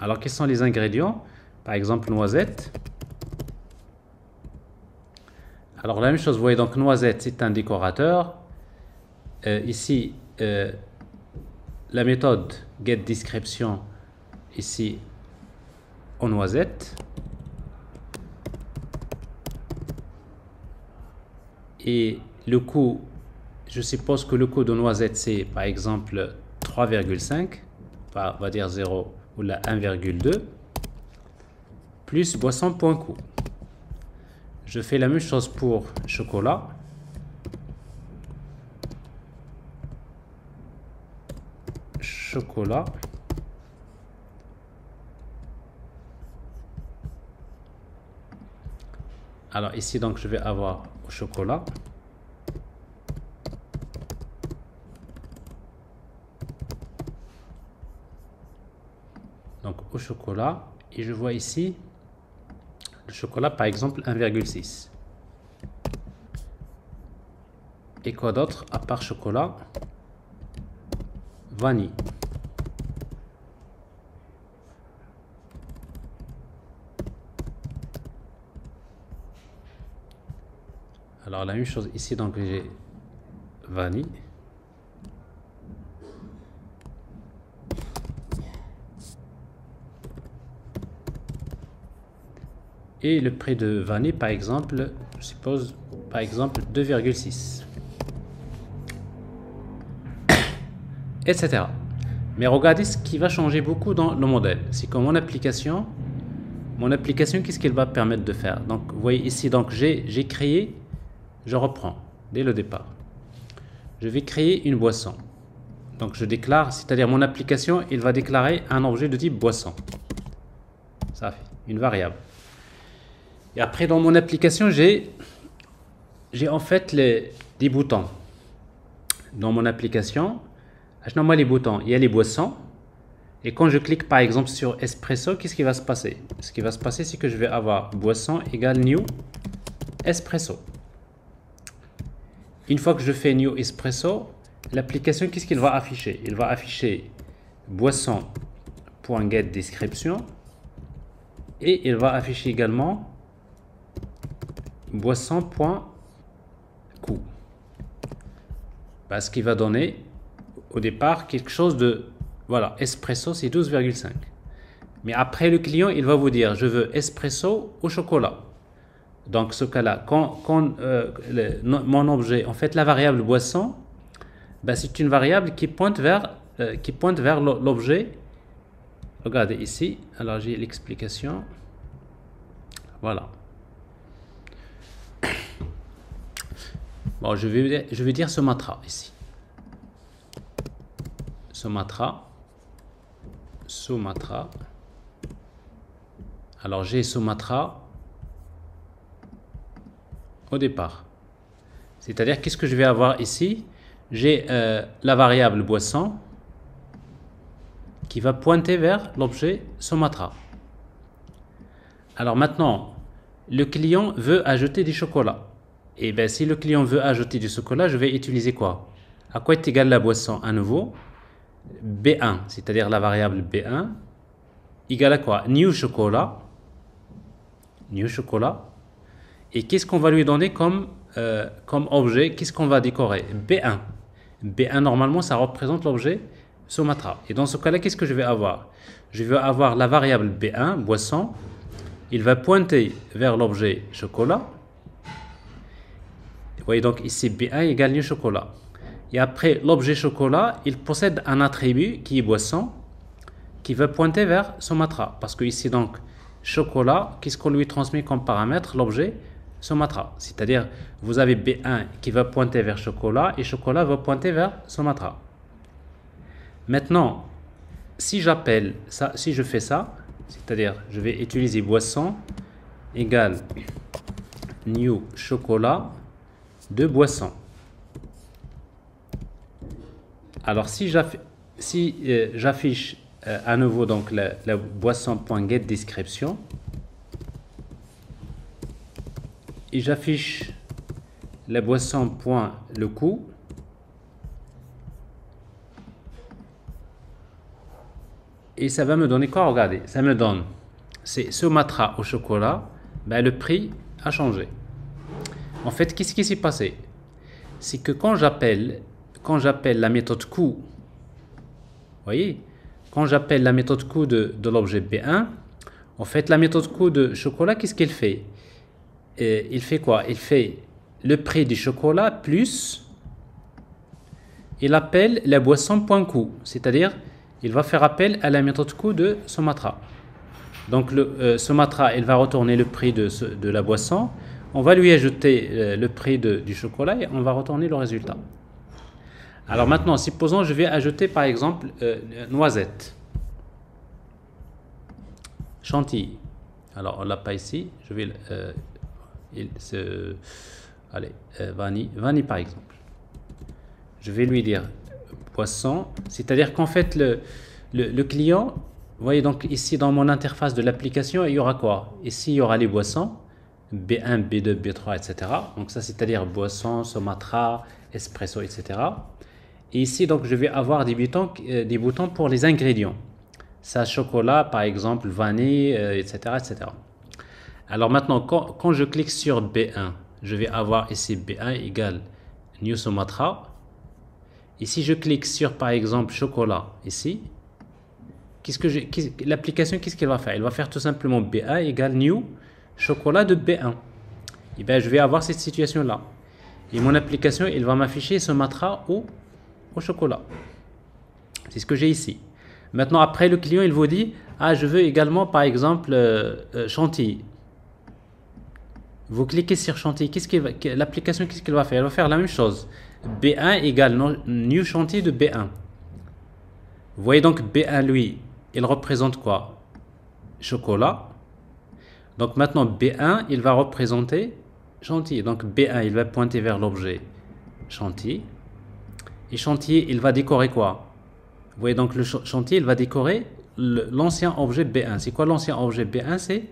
alors, quels sont les ingrédients? Par exemple, noisette. Alors, la même chose, vous voyez, donc noisette, c'est un décorateur. Euh, ici, euh, la méthode getDescription, ici, en noisette. Et le coût, je suppose que le coût de noisette, c'est par exemple 3,5, on va dire 0 ou la 1,2, plus boisson point coup. Je fais la même chose pour chocolat. Chocolat. Alors ici donc je vais avoir au chocolat. Au chocolat. Et je vois ici le chocolat par exemple 1,6 et quoi d'autre à part chocolat? Vanille. Alors la même chose ici donc j'ai vanille Et le prix de vanille, par exemple, je suppose par exemple 2,6. Etc. Mais regardez ce qui va changer beaucoup dans le modèle. C'est que mon application, mon application, qu'est-ce qu'elle va permettre de faire? Donc, vous voyez ici, donc j'ai créé, je reprends dès le départ. Je vais créer une boisson. Donc, je déclare, c'est-à-dire mon application, il va déclarer un objet de type boisson. Ça fait une variable. Et après, dans mon application, j'ai en fait des boutons. Dans mon application, moi les boutons, il y a les boissons. Et quand je clique par exemple sur espresso, qu'est-ce qui va se passer? Ce qui va se passer, c'est que je vais avoir boisson égale new espresso. Une fois que je fais new espresso, l'application, qu'est-ce qu'il va afficher? Il va afficher boisson.get description et il va afficher également boisson.coût. Parce qu'il va donner au départ quelque chose de... Voilà, espresso c'est 12,5. Mais après le client, il va vous dire, je veux espresso au chocolat. Donc ce cas-là, quand, quand euh, mon objet, en fait la variable boisson, ben, c'est une variable qui pointe vers, euh, qui pointe vers l'objet. Regardez ici, alors j'ai l'explication. Voilà. Bon, je vais, je vais dire Sumatra ici. Sumatra. Sumatra. Alors j'ai Sumatra au départ. C'est-à-dire, qu'est-ce que je vais avoir ici? J'ai euh, la variable boisson qui va pointer vers l'objet Sumatra. Alors maintenant, le client veut ajouter du chocolat. Et eh bien, si le client veut ajouter du chocolat, je vais utiliser quoi? À quoi est égale la boisson? À nouveau B1, c'est-à-dire la variable B1, égale à quoi? New chocolat. New chocolat. Et qu'est-ce qu'on va lui donner comme, euh, comme objet? Qu'est-ce qu'on va décorer? B1. B1, normalement, ça représente l'objet Sumatra. Et dans ce cas-là, qu'est-ce que je vais avoir? Je vais avoir la variable B1, boisson. Il va pointer vers l'objet chocolat. Vous voyez donc ici B1 égale new chocolat. Et après, l'objet chocolat, il possède un attribut qui est boisson, qui va pointer vers Sumatra. Parce que ici, donc, chocolat, qu'est-ce qu'on lui transmet comme paramètre? L'objet Sumatra. C'est-à-dire, vous avez B1 qui va pointer vers chocolat et chocolat va pointer vers Sumatra. Maintenant, si j'appelle ça, si je fais ça, c'est-à-dire, je vais utiliser boisson égale new chocolat de boisson. Alors, si euh, j'affiche euh, à nouveau donc la, la boisson.getDescription et j'affiche la boisson coût et ça va me donner quoi regardez ça me donne c'est Sumatra au chocolat ben, le prix a changé. En fait qu'est-ce qui s'est passé? C'est que quand j'appelle quand j'appelle la méthode coût, voyez, quand j'appelle la méthode coût de, l'objet B1, en fait, la méthode coût de chocolat, qu'est-ce qu'elle fait? Il fait quoi? Il fait le prix du chocolat plus, il appelle la boisson point coût, c'est-à-dire, il va faire appel à la méthode coût de Sumatra. Donc, le, euh, Sumatra, il va retourner le prix de, la boisson, on va lui ajouter euh, le prix du chocolat et on va retourner le résultat. Alors maintenant, supposons je vais ajouter par exemple euh, noisette, chantilly. Alors on l'a pas ici, je vais euh, il allez vanille, vanille par exemple. Je vais lui dire poisson, c'est-à-dire qu'en fait le, le, client, vous voyez donc ici dans mon interface de l'application, il y aura quoi? Ici il y aura les boissons, B1, B2, B3, etc. Donc ça c'est-à-dire boisson, Sumatra, espresso, etc. Et ici, donc, je vais avoir des boutons, euh, des boutons pour les ingrédients. Ça, chocolat, par exemple, vanille, etc., euh, etc. Alors maintenant, quand, je clique sur B1, je vais avoir ici B1 égale New Sumatra. Et si je clique sur, par exemple, chocolat, ici, l'application, qu'est-ce qu'elle va faire? Elle va faire tout simplement B1 égale New Chocolat de B1. et eh bien, je vais avoir cette situation-là. Et mon application, il va m'afficher ce matra au, au chocolat. C'est ce que j'ai ici. Maintenant, après, le client, il vous dit, ah, je veux également, par exemple, euh, euh, chantilly. Vous cliquez sur chantilly. Qu'est-ce que l'application, qu'est-ce qu'elle va faire? Elle va faire la même chose. B1 égale new chantilly de B1. Vous voyez donc B1, lui, il représente quoi? Chocolat. Donc maintenant, B1, il va représenter chantier. Donc B1, il va pointer vers l'objet chantier. Et chantier, il va décorer quoi? Vous voyez donc le chantier, il va décorer l'ancien objet B1. C'est quoi l'ancien objet B1 C'est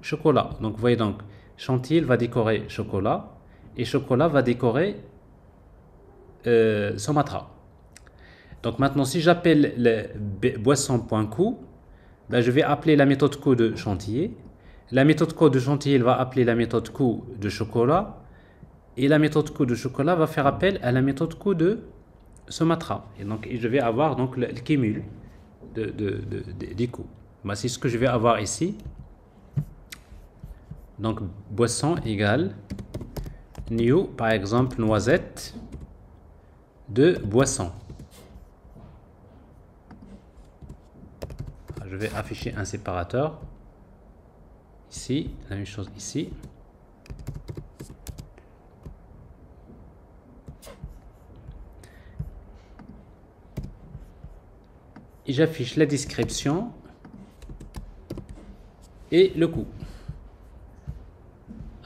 chocolat. Donc vous voyez donc, chantier, il va décorer chocolat. Et chocolat va décorer euh, Somatra. Donc maintenant, si j'appelle le boisson.coup, ben, je vais appeler la méthode coup de chantier. La méthode code de chantier va appeler la méthode coup de chocolat. Et la méthode coup de chocolat va faire appel à la méthode coup de Sumatra. Et donc, je vais avoir donc le, cumul de, des coups. Bah, c'est ce que je vais avoir ici. Donc, boisson égale new, par exemple, noisette de boisson. Je vais afficher un séparateur. Ici, la même chose ici. Et j'affiche la description et le coût.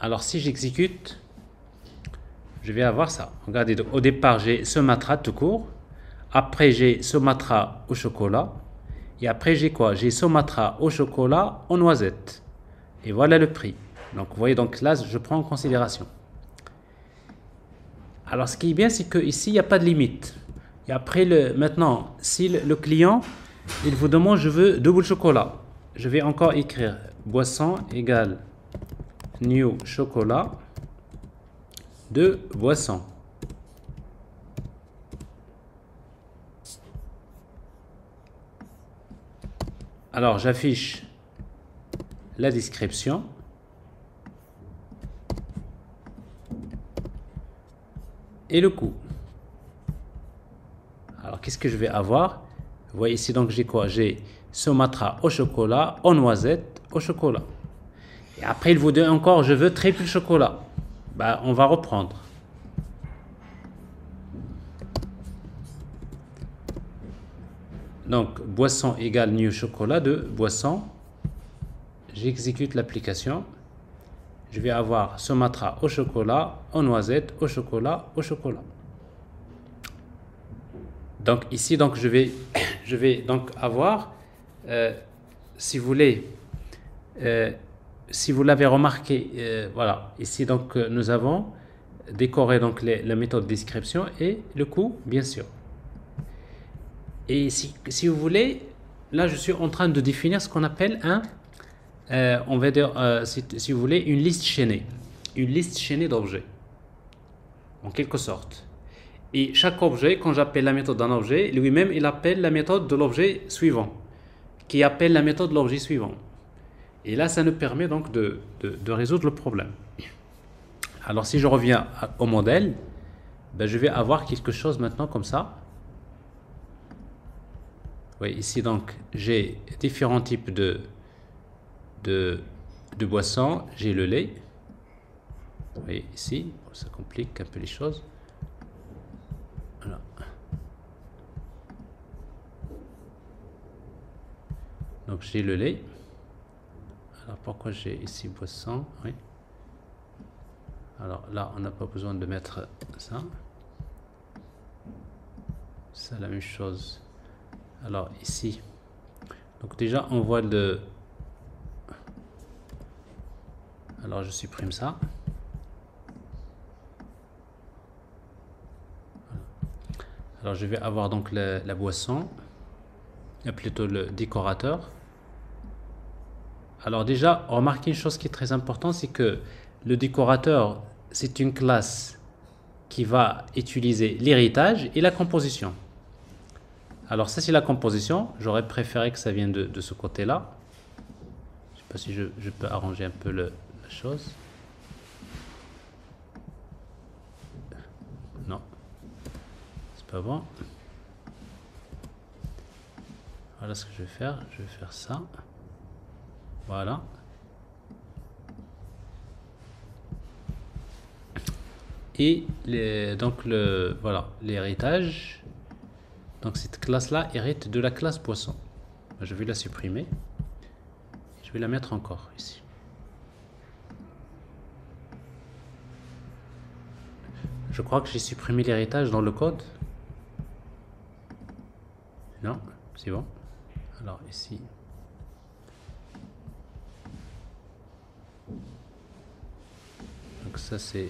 Alors si j'exécute, je vais avoir ça. Regardez, au départ j'ai ce tout court. Après j'ai ce au chocolat. Et après j'ai quoi? J'ai ce au chocolat en noisette. Et voilà le prix. Donc vous voyez, là, je prends en considération. Alors ce qui est bien, c'est qu'ici, il n'y a pas de limite. Et après, le, maintenant, si le, client, il vous demande, je veux deux boules de chocolat, je vais encore écrire boisson égale new chocolat de boisson. Alors j'affiche la description. Et le coût. Alors, qu'est-ce que je vais avoir? Vous voyez ici, donc j'ai quoi? J'ai Sumatra au chocolat, au noisette, au chocolat. Et après, il vous dit encore, je veux triple chocolat. Bah, on va reprendre. Donc, boisson égale new chocolat de boisson j'exécute l'application, je vais avoir Sumatra au chocolat, au noisette, au chocolat, au chocolat. Donc ici, donc je vais, je vais donc avoir, euh, si vous voulez, euh, si vous l'avez remarqué, euh, voilà, ici donc nous avons décoré donc la méthode description et le coût, bien sûr. Et si, vous voulez, là je suis en train de définir ce qu'on appelle un euh, on va dire, euh, si, vous voulez, une liste chaînée. Une liste chaînée d'objets. En quelque sorte. Et chaque objet, quand j'appelle la méthode d'un objet, lui-même, il appelle la méthode de l'objet suivant. Qui appelle la méthode de l'objet suivant. Et là, ça nous permet donc de, résoudre le problème. Alors, si je reviens au modèle, ben, je vais avoir quelque chose maintenant comme ça. Oui, ici, donc, j'ai différents types de, de, de boisson, j'ai le lait. Voyez ici, ça complique un peu les choses. Donc j'ai le lait. Alors pourquoi j'ai ici boisson Oui. Alors là, on n'a pas besoin de mettre ça. C'est la même chose. Alors ici. Donc déjà, on voit le, Alors je supprime ça. Alors je vais avoir donc la, boisson, plutôt le décorateur. Alors déjà, remarquez une chose qui est très importante, c'est que le décorateur, c'est une classe qui va utiliser l'héritage et la composition. Alors ça, c'est la composition. J'aurais préféré que ça vienne de, ce côté-là. Je ne sais pas si je, peux arranger un peu la chose. Non. C'est pas bon. Voilà ce que je vais faire. Je vais faire ça. Voilà. Et les, donc le voilà l'héritage. Donc cette classe là hérite de la classe poisson. Je vais la supprimer. Je vais la mettre encore ici. Je crois que j'ai supprimé l'héritage dans le code. Non, c'est bon. Alors ici. Donc ça c'est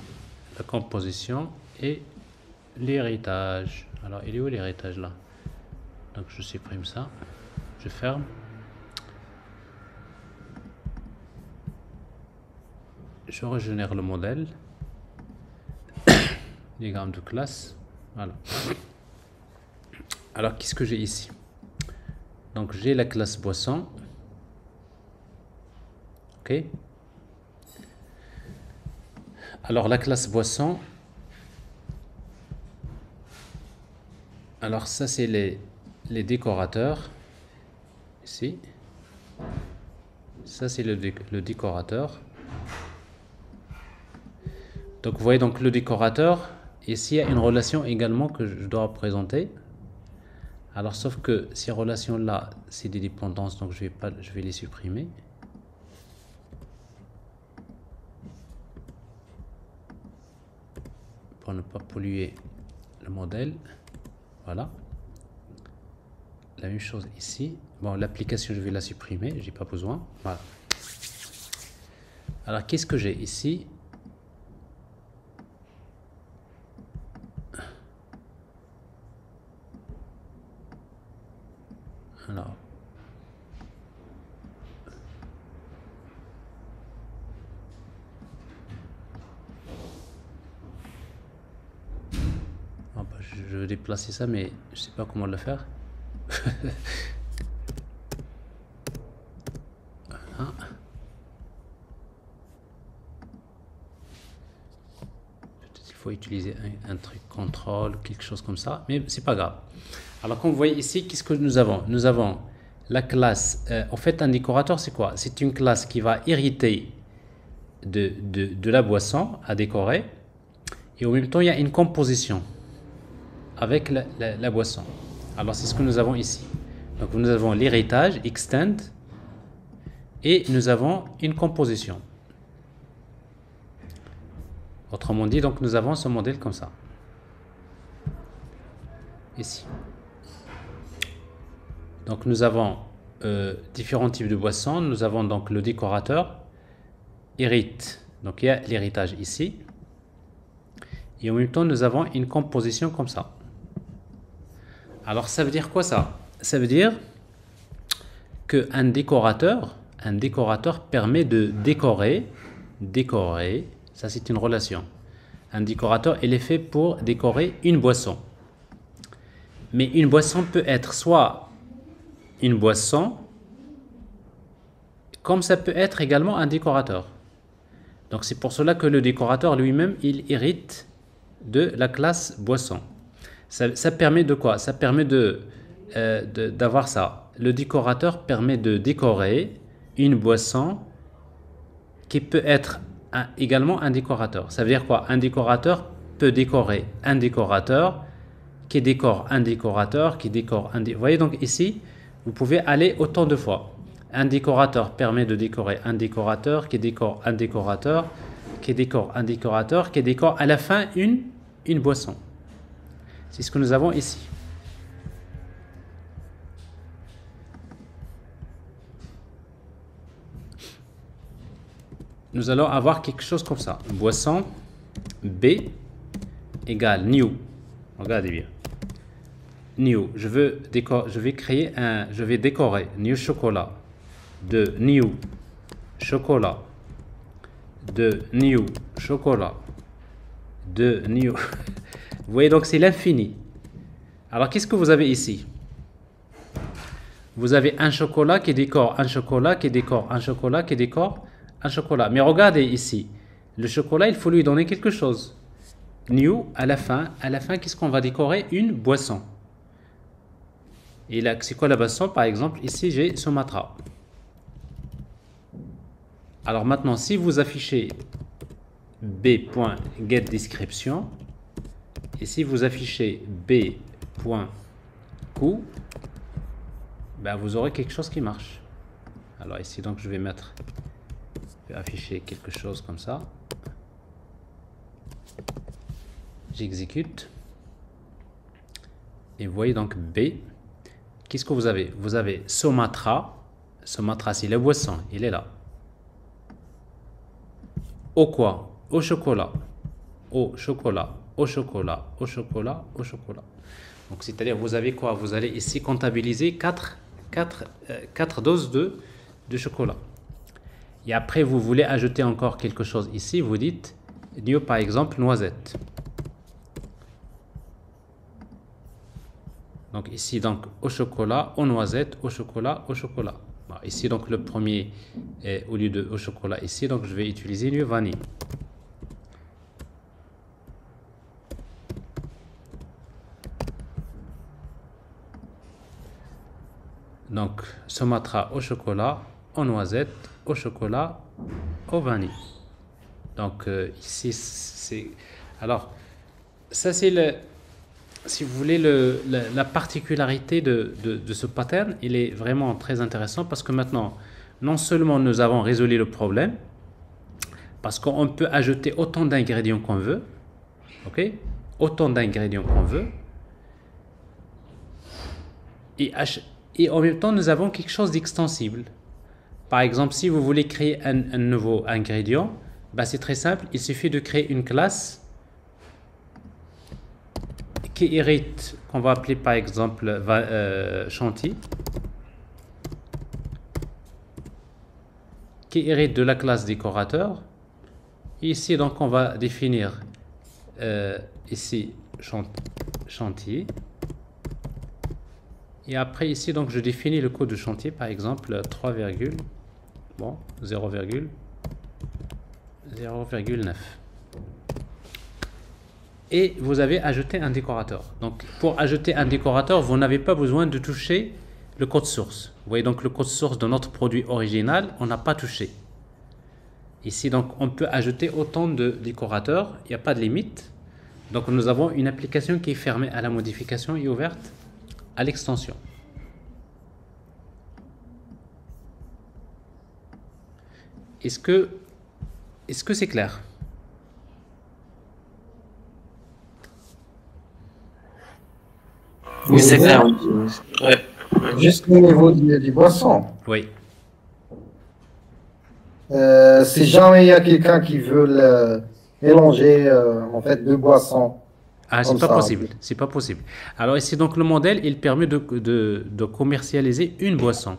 la composition et l'héritage. Alors il est où l'héritage là? Donc je supprime ça. Je ferme. Je régénère le modèle diagramme de classe. Voilà. Alors, qu'est-ce que j'ai ici? Donc, j'ai la classe boisson. OK? Alors, la classe boisson. Alors, ça, c'est les, décorateurs. Ici. Ça, c'est le, décorateur. Donc, vous voyez, donc le décorateur, Ici, il y a une relation également que je dois présenter. Alors, sauf que ces relations-là, c'est des dépendances, donc je vais les supprimer. Pour ne pas polluer le modèle. Voilà. La même chose ici. Bon, l'application, je vais la supprimer, j'ai pas besoin. Voilà. Alors, qu'est-ce que j'ai ici? Alors. Ah bah, je vais déplacer ça, mais je sais pas comment le faire. Peut-être qu'il faut utiliser un, un truc contrôle, quelque chose comme ça, mais c'est pas grave. Alors, comme vous voyez ici, qu'est-ce que nous avons? Nous avons la classe. Euh, en fait, un décorateur, c'est quoi? C'est une classe qui va hériter de, de, la boisson à décorer. Et en même temps, il y a une composition avec la, boisson. Alors, c'est ce que nous avons ici. Donc, nous avons l'héritage, extend, et nous avons une composition. Autrement dit, donc, nous avons ce modèle comme ça. Ici. Donc nous avons euh, différents types de boissons. Nous avons donc le décorateur, hérite. Donc il y a l'héritage ici. Et en même temps, nous avons une composition comme ça. Alors ça veut dire quoi ça? Ça veut dire qu'un décorateur, un décorateur permet de décorer, décorer, ça c'est une relation. Un décorateur, il est fait pour décorer une boisson. Mais une boisson peut être soit une boisson, comme ça peut être également un décorateur. Donc c'est pour cela que le décorateur lui-même, il hérite de la classe boisson. Ça, permet de quoi? Ça permet euh, de d'avoir ça. Le décorateur permet de décorer une boisson qui peut être également un décorateur. Ça veut dire quoi? Un décorateur peut décorer un décorateur qui décore un décorateur qui décore un... Vous voyez donc ici, vous pouvez aller autant de fois. Un décorateur permet de décorer un décorateur qui décore un décorateur qui décore un décorateur qui décore à la fin une, une boisson. C'est ce que nous avons ici. Nous allons avoir quelque chose comme ça. Boisson B égale new. Regardez bien new, je veux je vais créer un, je vais décorer new chocolat de new chocolat de new chocolat de new. vous voyez donc c'est l'infini. Alors qu'est-ce que vous avez ici? Vous avez un chocolat qui décore un chocolat qui décore un chocolat qui décore un chocolat. Mais regardez ici, le chocolat il faut lui donner quelque chose. new à la fin. À la fin, qu'est-ce qu'on va décorer? Une boisson. Et là, c'est quoi la boisson? Par exemple, ici, j'ai Sumatra. Alors maintenant, si vous affichez b.getDescription, et si vous affichez b.coût, ben vous aurez quelque chose qui marche. Alors ici, donc, je vais mettre, je vais afficher quelque chose comme ça. J'exécute. Et vous voyez donc B. Qu'est-ce que vous avez? Vous avez Somatra. Somatra, c'est le boisson. Il est là. Au quoi? Au chocolat. Au chocolat. Au chocolat. Au chocolat. Au chocolat. Donc, c'est-à-dire, vous avez quoi? Vous allez ici comptabiliser 4, 4, 4 doses de, chocolat. Et après, vous voulez ajouter encore quelque chose ici. Vous dites, new, par exemple, noisette. Donc ici, donc au chocolat, aux noisettes, au chocolat, au chocolat. ici, donc le premier, est, au lieu de au chocolat, ici, donc je vais utiliser le vanille. Donc, Sumatra au chocolat, aux noisettes, au chocolat, au vanille. Donc, euh, ici, c'est... Alors, ça, c'est le si vous voulez, le, la, particularité de, de, ce pattern, il est vraiment très intéressant parce que maintenant, non seulement nous avons résolu le problème, parce qu'on peut ajouter autant d'ingrédients qu'on veut, ok Autant d'ingrédients qu'on veut, et, et, en même temps, nous avons quelque chose d'extensible. Par exemple, si vous voulez créer un, nouveau ingrédient, bah c'est très simple, il suffit de créer une classe qui hérite, qu'on va appeler par exemple euh, chantier, qui hérite de la classe décorateur. ici, donc, on va définir euh, ici chantier. Et après, ici, donc, je définis le code de chantier, par exemple, 3, bon, 0,9 et vous avez ajouté un décorateur. Donc pour ajouter un décorateur, vous n'avez pas besoin de toucher le code source. Vous voyez donc le code source de notre produit original, on n'a pas touché. Ici donc on peut ajouter autant de décorateurs, il n'y a pas de limite. Donc nous avons une application qui est fermée à la modification et ouverte à l'extension. Est-ce que est-ce que c'est clair? Oui, c'est clair. Juste au niveau du, boisson. Oui. Euh, si jamais il y a quelqu'un qui veut mélanger euh, en fait deux boissons. Ah, c'est pas possible. C'est pas possible. Alors ici donc le modèle, il permet de, de, de, commercialiser une boisson.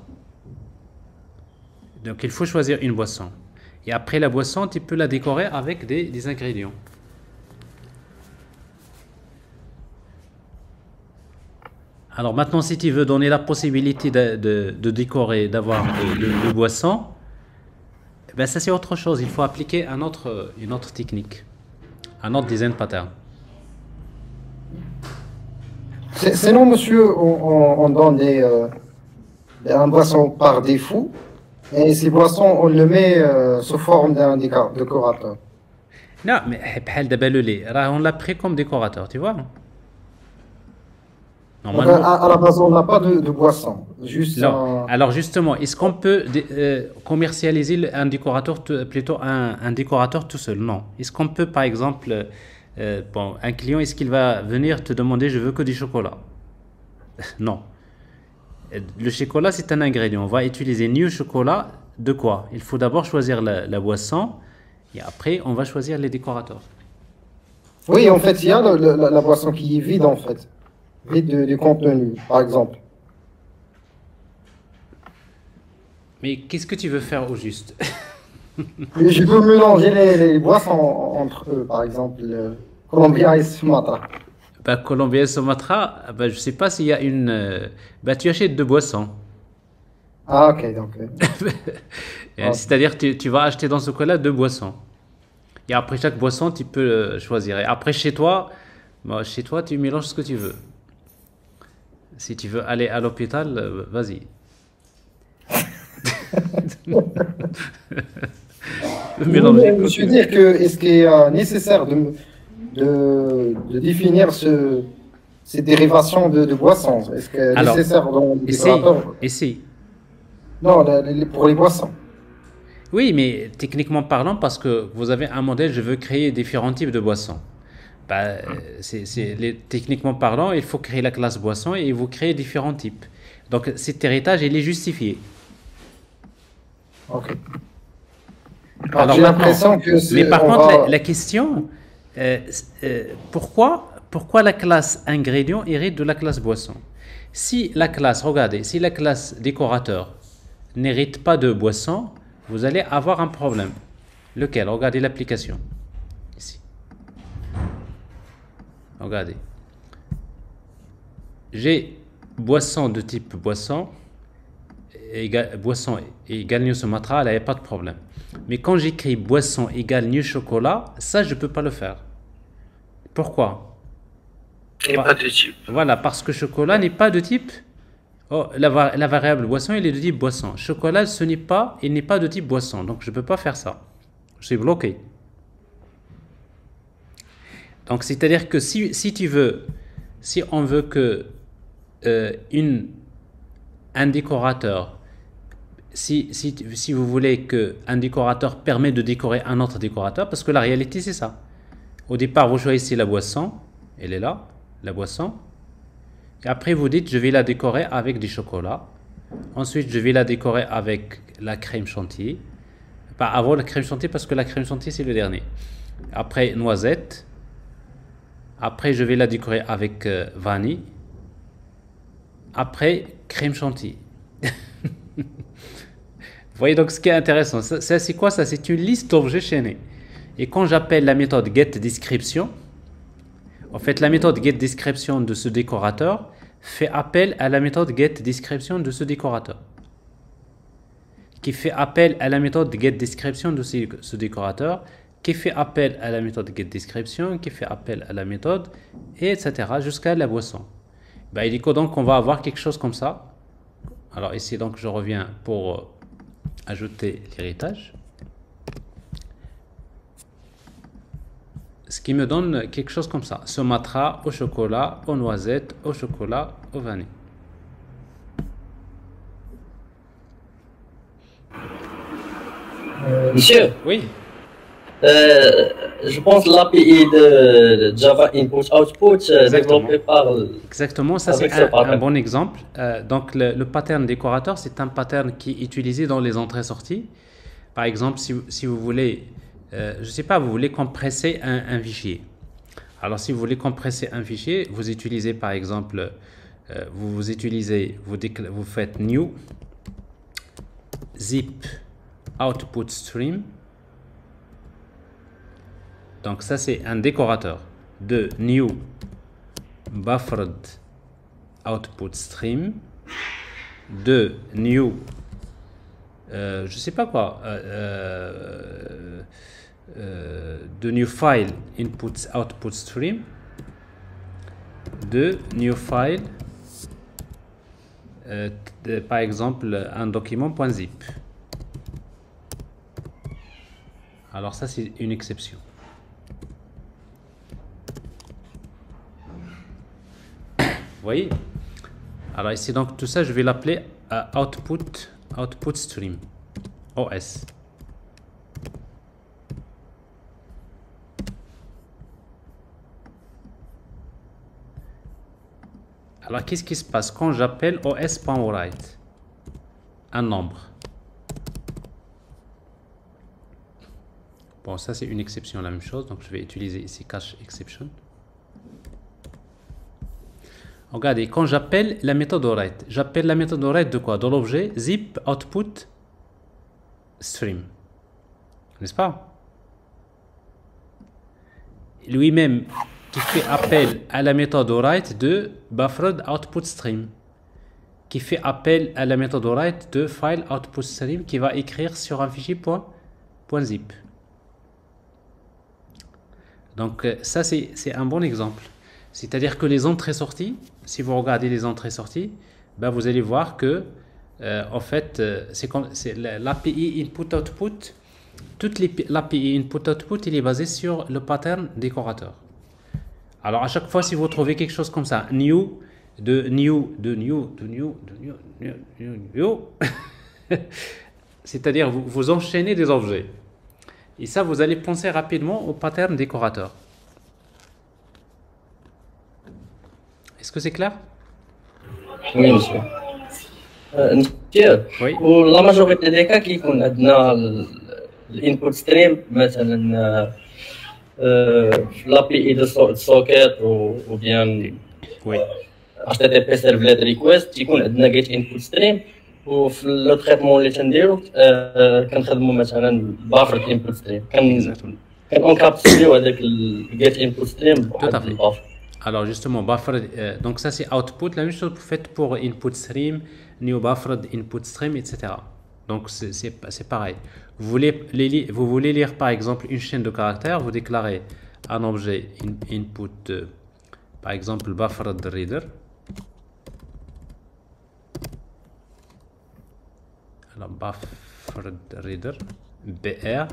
Donc il faut choisir une boisson. Et après la boisson, tu peux la décorer avec des, des ingrédients. Alors maintenant, si tu veux donner la possibilité de, décorer, d'avoir de, boissons, eh ben ça c'est autre chose. Il faut appliquer un autre, une autre technique, un autre design pattern. Sinon, monsieur, on, donne des, euh, un boisson par défaut, et ces boissons, on le met euh, sous forme d'un décorateur. Non, mais on l'a pris comme décorateur, tu vois à, la base, on n'a pas de, boisson. Juste Alors justement, est-ce qu'on peut euh, commercialiser un décorateur, plutôt un, décorateur tout seul? Non. Est-ce qu'on peut, par exemple, euh, bon, un client, est-ce qu'il va venir te demander je veux que du chocolat? Non. Le chocolat, c'est un ingrédient. On va utiliser new chocolat. De quoi? Il faut d'abord choisir la, boisson et après, on va choisir les décorateurs. Oui, en fait, il y a la boisson qui est vide, en fait et de, du contenu, par exemple. Mais qu'est-ce que tu veux faire au juste? Je peux mélanger les, boissons entre eux, par exemple, Colombia et Sumatra. Bah, Colombia et Sumatra, bah, je ne sais pas s'il y a une. Euh, bah, tu achètes deux boissons. Ah, ok, donc. C'est-à-dire tu, tu vas acheter dans ce cas-là deux boissons. Et après chaque boisson, tu peux choisir. Et après, chez toi, bah, chez toi, tu mélanges ce que tu veux. Si tu veux aller à l'hôpital, euh, Je veux dire que est-ce qu'il est euh, nécessaire de, de, définir ce, ces dérivations de, boissons? Est-ce que c'est nécessaire dans le Essaye. Non, pour les boissons. Oui, mais techniquement parlant, parce que vous avez un modèle, je veux créer différents types de boissons. Bah, techniquement parlant, il faut créer la classe boisson et vous créez différents types. Donc cet héritage, il est justifié. Ok. Alors, j'ai l'impression que c'est, Mais par contre, la, question, euh, euh, pourquoi, pourquoi la classe ingrédient hérite de la classe boisson? Si la classe, regardez, si la classe décorateur n'hérite pas de boisson, vous allez avoir un problème. Lequel? Regardez l'application. Ici. Regardez. J'ai boisson de type boisson, égal, boisson égale New Sumatra, là, il n'y a pas de problème. Mais quand j'écris boisson égale New Chocolat, ça, je ne peux pas le faire. Pourquoi? Il n'est pas de type. Voilà, parce que chocolat n'est pas de type. Oh, la, la, variable boisson, il est de type boisson. Chocolat, ce n'est pas, il n'est pas de type boisson. Donc, je ne peux pas faire ça. Je suis bloqué. Donc, c'est-à-dire que si, si, tu veux, si on veut que euh, une, un décorateur, si, si, vous voulez qu'un décorateur permet de décorer un autre décorateur, parce que la réalité, c'est ça. Au départ, vous choisissez la boisson, elle est là, la boisson. Et après, vous dites, je vais la décorer avec du chocolat. Ensuite, je vais la décorer avec la crème chantilly. Pas avant la crème chantilly, parce que la crème chantilly, c'est le dernier. Après, noisette. Après, je vais la décorer avec euh, vanille. Après, crème chantilly. Voyez donc ce qui est intéressant. C'est quoi ça? C'est une liste d'objets chaînés. Et quand j'appelle la méthode getDescription, en fait, la méthode getDescription de ce décorateur fait appel à la méthode getDescription de ce décorateur. Qui fait appel à la méthode getDescription de ce décorateur qui fait appel à la méthode getDescription, qui fait appel à la méthode, et etc. jusqu'à la boisson. Ben, il dit que donc on va avoir quelque chose comme ça. Alors ici donc je reviens pour euh, ajouter l'héritage. Ce qui me donne quelque chose comme ça. Sumatra au chocolat, aux noisettes, au chocolat, au vanille. Monsieur Oui. Euh, je pense l'API de Java Input Output euh, développé par. Exactement, ça c'est un, bon exemple. Euh, donc le, pattern décorateur, c'est un pattern qui est utilisé dans les entrées-sorties. Par exemple, si, si vous voulez, je ne sais pas, vous voulez compresser un, fichier. Alors si vous voulez compresser un fichier, vous utilisez par exemple, vous, vous utilisez, vous, vous faites new zip output stream donc ça c'est un décorateur de new buffered output stream de new euh, je sais pas quoi euh, euh, de new file input output stream de new file par exemple un document .zip. Alors ça c'est une exception voyez Alors ici, donc tout ça, je vais l'appeler euh, output, output stream, OS. Alors, qu'est-ce qui se passe quand j'appelle os.write Un nombre. Bon, ça c'est une exception, la même chose. Donc, je vais utiliser ici cache exception. Regardez, quand j'appelle la méthode write, j'appelle la méthode write de quoi? De l'objet zip output stream. N'est-ce pas? Lui-même qui fait appel à la méthode write de buffered output stream qui fait appel à la méthode write de file output stream qui va écrire sur un fichier point, point .zip. Donc euh, ça, c'est un bon exemple. C'est-à-dire que les entrées-sorties, si vous regardez les entrées-sorties, ben, vous allez voir que, euh, en fait, euh, c'est l'API input-output. Toute l'API input-output, il est basé sur le pattern décorateur. Alors à chaque fois, si vous trouvez quelque chose comme ça, new, de new, de new, de new, de new, new, new, new c'est-à-dire vous, vous enchaînez des objets. Et ça, vous allez penser rapidement au pattern décorateur. Est-ce que c'est clair? Oui, monsieur. monsieur oui. ولا ماجوريتي دي كا كيكون عندنا الانبوت ستريم مثلا لابي اي دو سوكيت أو بيان وي اتش تي تي بي سيرفليت ريكويست تيكون عندنا جيت انبوت ستريم وفي لو تريتمون اللي تنديرو كنخدمو مثلا بافر انبوت ستريم كان كان اونكابسوليو هذاك الجيت انبوت ستريم بواحد البافر Alors justement, buffer, euh, donc ça c'est output, la même chose faites pour input stream, new buffered input stream, etc. Donc c'est pareil. Vous voulez, lire par exemple une chaîne de caractères, vous déclarez un objet in, input, euh, par exemple buffered reader, alors buffered reader br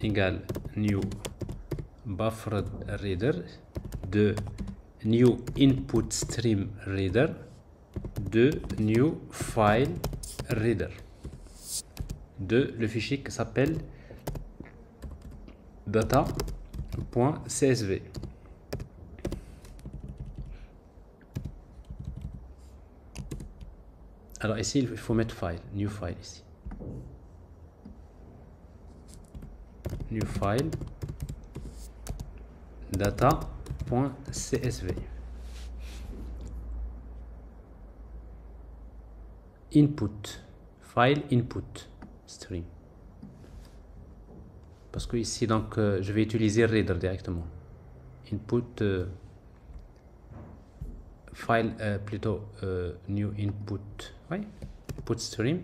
égale new buffered reader de new input stream reader de new file reader. De le fichier qui s'appelle data.csv Alors ici, il faut mettre file, new file ici. New file data.csv. Input, file input stream. Parce que ici, donc, euh, je vais utiliser reader directement. Input. Euh, file euh, plutôt new input oui, input stream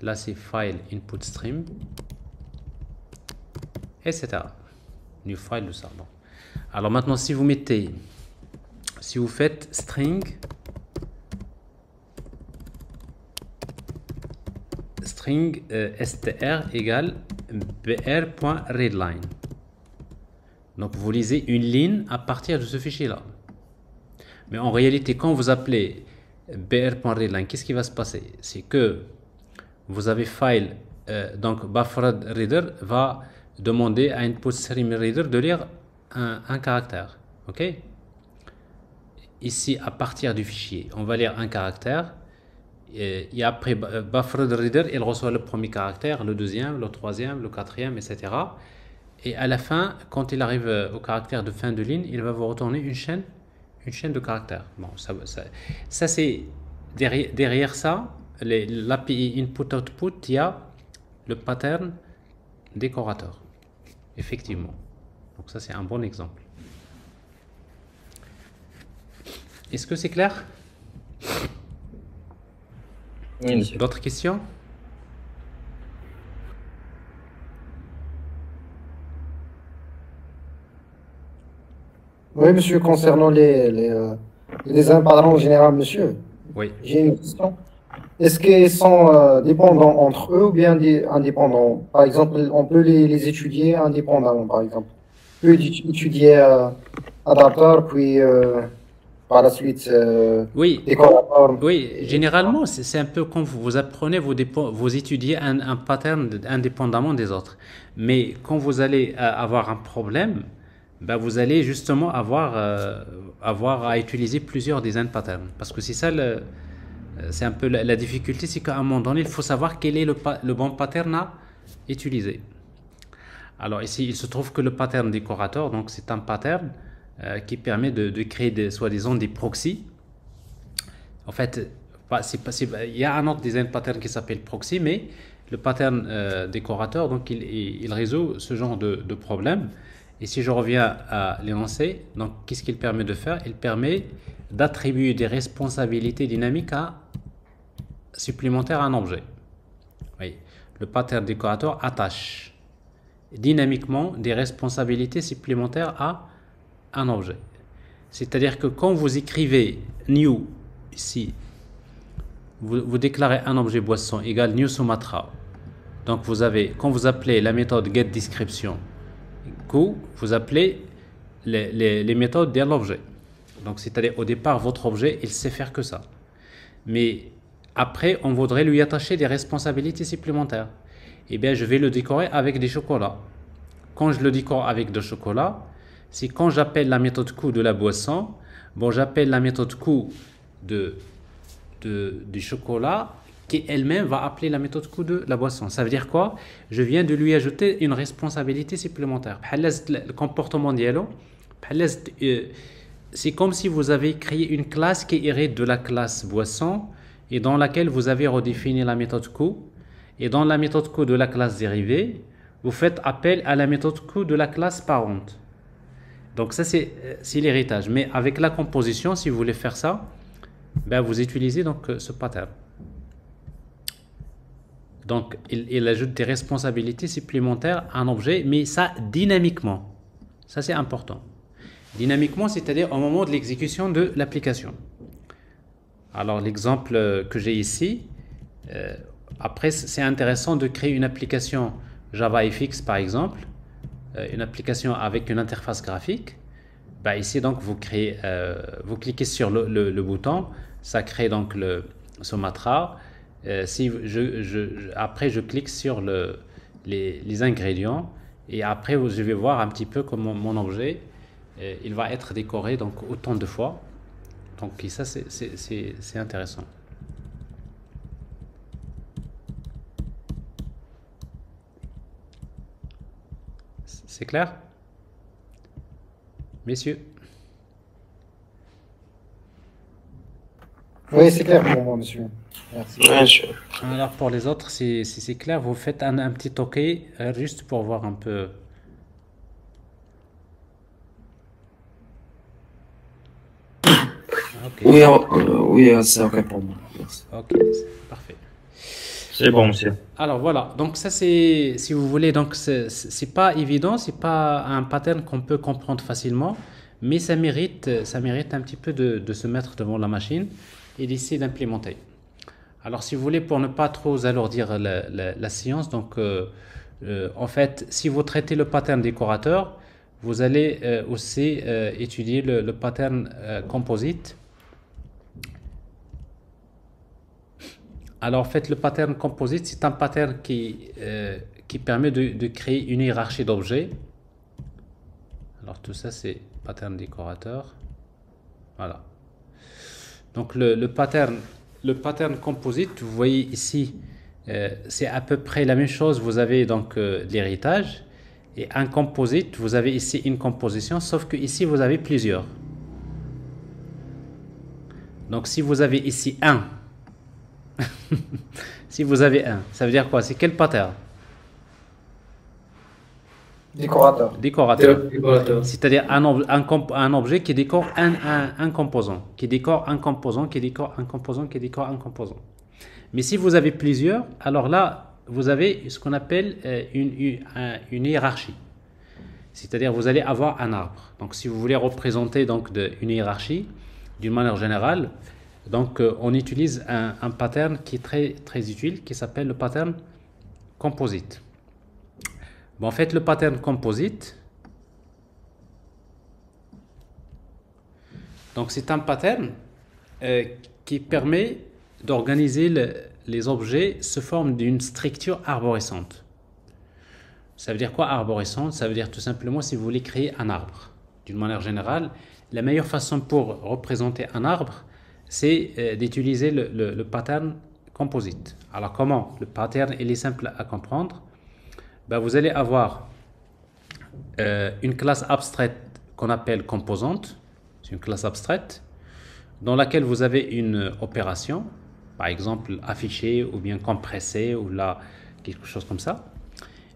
là c'est file input stream etc new file de ça. Alors maintenant si vous mettez si vous faites string string euh, str égale br.readline donc vous lisez une ligne à partir de ce fichier là mais en réalité, quand vous appelez br.readline, qu'est-ce qui va se passer? C'est que vous avez file, euh, donc buffered reader va demander à input stream reader de lire un, caractère. Ok? Ici, à partir du fichier, on va lire un caractère. Et, après, buffered reader, il reçoit le premier caractère, le deuxième, le troisième, le quatrième, etc. Et à la fin, quand il arrive au caractère de fin de ligne, il va vous retourner une chaîne une chaîne de caractères. Bon, ça, ça, c'est derrière, derrière ça, l'API input-output, il y a le pattern décorateur. Effectivement. Donc ça, c'est un bon exemple. Est-ce que c'est clair? D'autres questions Oui, monsieur, concernant les, les, euh, les en général, monsieur. Oui. J'ai une question. Est-ce qu'ils sont euh, dépendants entre eux ou bien indépendants? Par exemple, on peut les, les étudier indépendamment, par exemple. Peut étudier euh, adapteur, puis euh, par la suite oui. Oui, généralement, c'est un peu quand vous apprenez, vous, vous étudiez un, un pattern indépendamment des autres. Mais quand vous allez avoir un problème, ben vous allez justement avoir, euh, avoir à utiliser plusieurs design patterns. Parce que c'est ça, euh, c'est un peu la, difficulté, c'est qu'à un moment donné, il faut savoir quel est le, le, bon pattern à utiliser. Alors ici, il se trouve que le pattern décorateur, donc c'est un pattern euh, qui permet de, créer des, soi-disant des proxys. En fait, il y a un autre design pattern qui s'appelle proxy, mais le pattern décorateur, donc il, résout ce genre de, problème. Et si je reviens à l'énoncé, donc qu'est-ce qu'il permet de faire? Il permet d'attribuer des responsabilités dynamiques supplémentaires à un objet. Oui. Le pattern décorateur attache dynamiquement des responsabilités supplémentaires à un objet. C'est-à-dire que quand vous écrivez new ici, vous, déclarez un objet boisson égal new Sumatra. Donc vous avez, quand vous appelez la méthode getDescription, vous appelez les, les méthodes de l'objet. Donc c'est-à-dire au départ, votre objet, il sait faire que ça. Mais après, on voudrait lui attacher des responsabilités supplémentaires. Eh bien, je vais le décorer avec des chocolats. Quand je le décore avec des chocolats, c'est quand j'appelle la méthode coup de la boisson, bon, j'appelle la méthode coup de, de, du chocolat qui elle-même va appeler la méthode coup de la boisson. Ça veut dire quoi? Je viens de lui ajouter une responsabilité supplémentaire. Le comportement dialogue, euh, c'est comme si vous avez créé une classe qui hérite de la classe boisson et dans laquelle vous avez redéfini la méthode coup. Et dans la méthode coup de la classe dérivée, vous faites appel à la méthode coup de la classe parente. Donc ça, euh, c'est l'héritage. Mais avec la composition, si vous voulez faire ça, ben vous utilisez donc euh, ce pattern. Donc, il, ajoute des responsabilités supplémentaires à un objet, mais ça dynamiquement. Ça, c'est important. Dynamiquement, c'est-à-dire au moment de l'exécution de l'application. Alors, l'exemple euh, que j'ai ici, après, c'est intéressant de créer une application JavaFX, par exemple, euh, une application avec une interface graphique, bah ici donc vous euh, cliquez sur le, bouton, ça crée donc le Sumatra. Euh, si après je clique sur le, les, ingrédients et après je vais voir un petit peu comment mon objet il va être décoré donc autant de fois. Donc ça c'est intéressant. C'est clair? Messieurs Oui, c'est clair pour moi, monsieur. Merci. Alors pour les autres, si, c'est clair, vous faites un, petit OK euh, juste pour voir un peu. Oui, euh, oui c'est OK pour moi. Ok. C'est bon, monsieur. Alors voilà, donc ça c'est, si vous voulez, donc c'est pas évident, c'est pas un pattern qu'on peut comprendre facilement, mais ça mérite, ça mérite un petit peu de, se mettre devant la machine et d'essayer d'implémenter. Alors si vous voulez, pour ne pas trop alourdir la, science, donc euh, euh, en fait, si vous traitez le pattern décorateur, vous allez euh, aussi étudier le, le pattern composite Alors, en fait, le pattern composite, c'est un pattern qui, euh, qui permet de, créer une hiérarchie d'objets. Alors, tout ça, c'est pattern décorateur. Voilà. Donc, le, pattern, le pattern composite, vous voyez ici, euh, c'est à peu près la même chose. Vous avez donc euh, l'héritage. Et un composite, vous avez ici une composition, sauf que ici, vous avez plusieurs. Donc, si vous avez ici un si vous avez un, ça veut dire quoi? C'est quel pattern? Décorateur. Décorateur. C'est-à-dire un, un, objet qui décore un, un, composant, qui décore un composant, qui décore un composant, qui décore un composant. Mais si vous avez plusieurs, alors là, vous avez ce qu'on appelle euh, une, une, hiérarchie. C'est-à-dire vous allez avoir un arbre. Donc si vous voulez représenter donc de, une hiérarchie, d'une manière générale, donc, euh, on utilise un, pattern qui est très, très utile, qui s'appelle le pattern composite. Bon, en fait, le pattern composite, donc c'est un pattern euh, qui permet d'organiser les objets sous forme d'une structure arborescente. Ça veut dire quoi arborescente? Ça veut dire tout simplement si vous voulez créer un arbre. D'une manière générale, la meilleure façon pour représenter un arbre, c'est euh, d'utiliser le, pattern composite. Alors comment Le pattern, il est simple à comprendre? Ben, vous allez avoir euh, une classe abstraite qu'on appelle composante. C'est une classe abstraite dans laquelle vous avez une opération, par exemple afficher ou bien compresser ou là, quelque chose comme ça.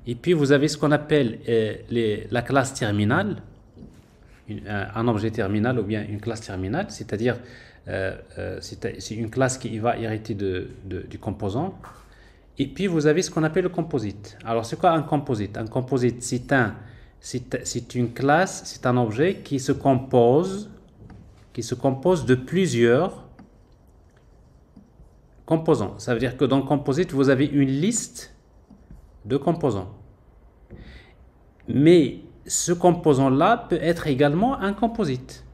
Et puis vous avez ce qu'on appelle euh, les, la classe terminale, un objet terminal ou bien une classe terminale, c'est-à-dire c'est une classe qui va hériter de, du composant. Et puis vous avez ce qu'on appelle le composite. Alors c'est quoi un composite? Un composite, c'est un, une classe, c'est un objet qui se compose, qui se compose de plusieurs composants. Ça veut dire que dans composite, vous avez une liste de composants. Mais ce composant-là peut être également un composite.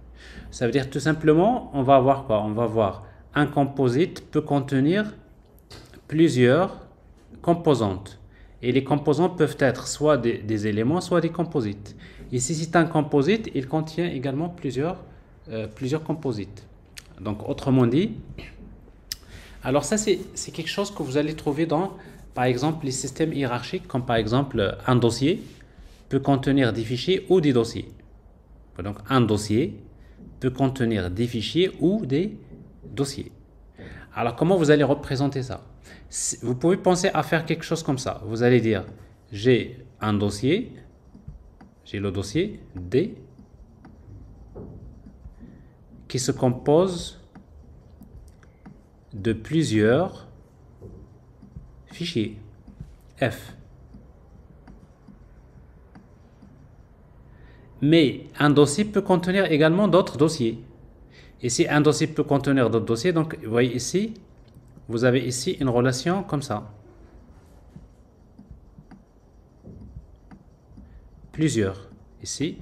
Ça veut dire tout simplement, on va voir quoi? On va voir un composite peut contenir plusieurs composantes. Et les composants peuvent être soit des, éléments, soit des composites. Ici, c'est un composite, il contient également plusieurs, euh, plusieurs composites. Donc, autrement dit, alors ça, c'est quelque chose que vous allez trouver dans, par exemple, les systèmes hiérarchiques, comme par exemple un dossier peut contenir des fichiers ou des dossiers. Donc, un dossier contenir des fichiers ou des dossiers. Alors, comment vous allez représenter ça? Vous pouvez penser à faire quelque chose comme ça. Vous allez dire, j'ai un dossier, j'ai le dossier D qui se compose de plusieurs fichiers F. Mais un dossier peut contenir également d'autres dossiers. Et si un dossier peut contenir d'autres dossiers, donc vous voyez ici, vous avez ici une relation comme ça. Plusieurs. Ici,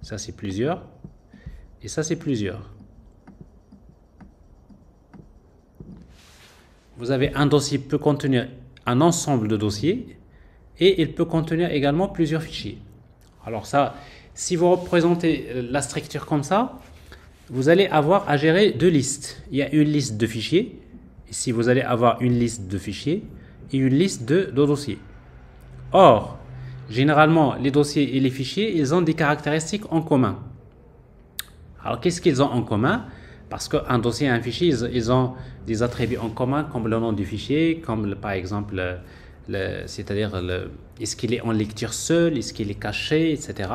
ça c'est plusieurs. Et ça c'est plusieurs. Vous avez un dossier qui peut contenir un ensemble de dossiers et il peut contenir également plusieurs fichiers. Alors ça, si vous représentez la structure comme ça, vous allez avoir à gérer deux listes. Il y a une liste de fichiers. Ici, vous allez avoir une liste de fichiers et une liste de, dossiers. Or, généralement, les dossiers et les fichiers, ils ont des caractéristiques en commun. Alors, qu'est-ce qu'ils ont en commun? Parce qu'un dossier et un fichier, ils, ont des attributs en commun, comme le nom du fichier, comme par exemple, c'est-à-dire est-ce qu'il est en lecture seule, est-ce qu'il est caché, etc.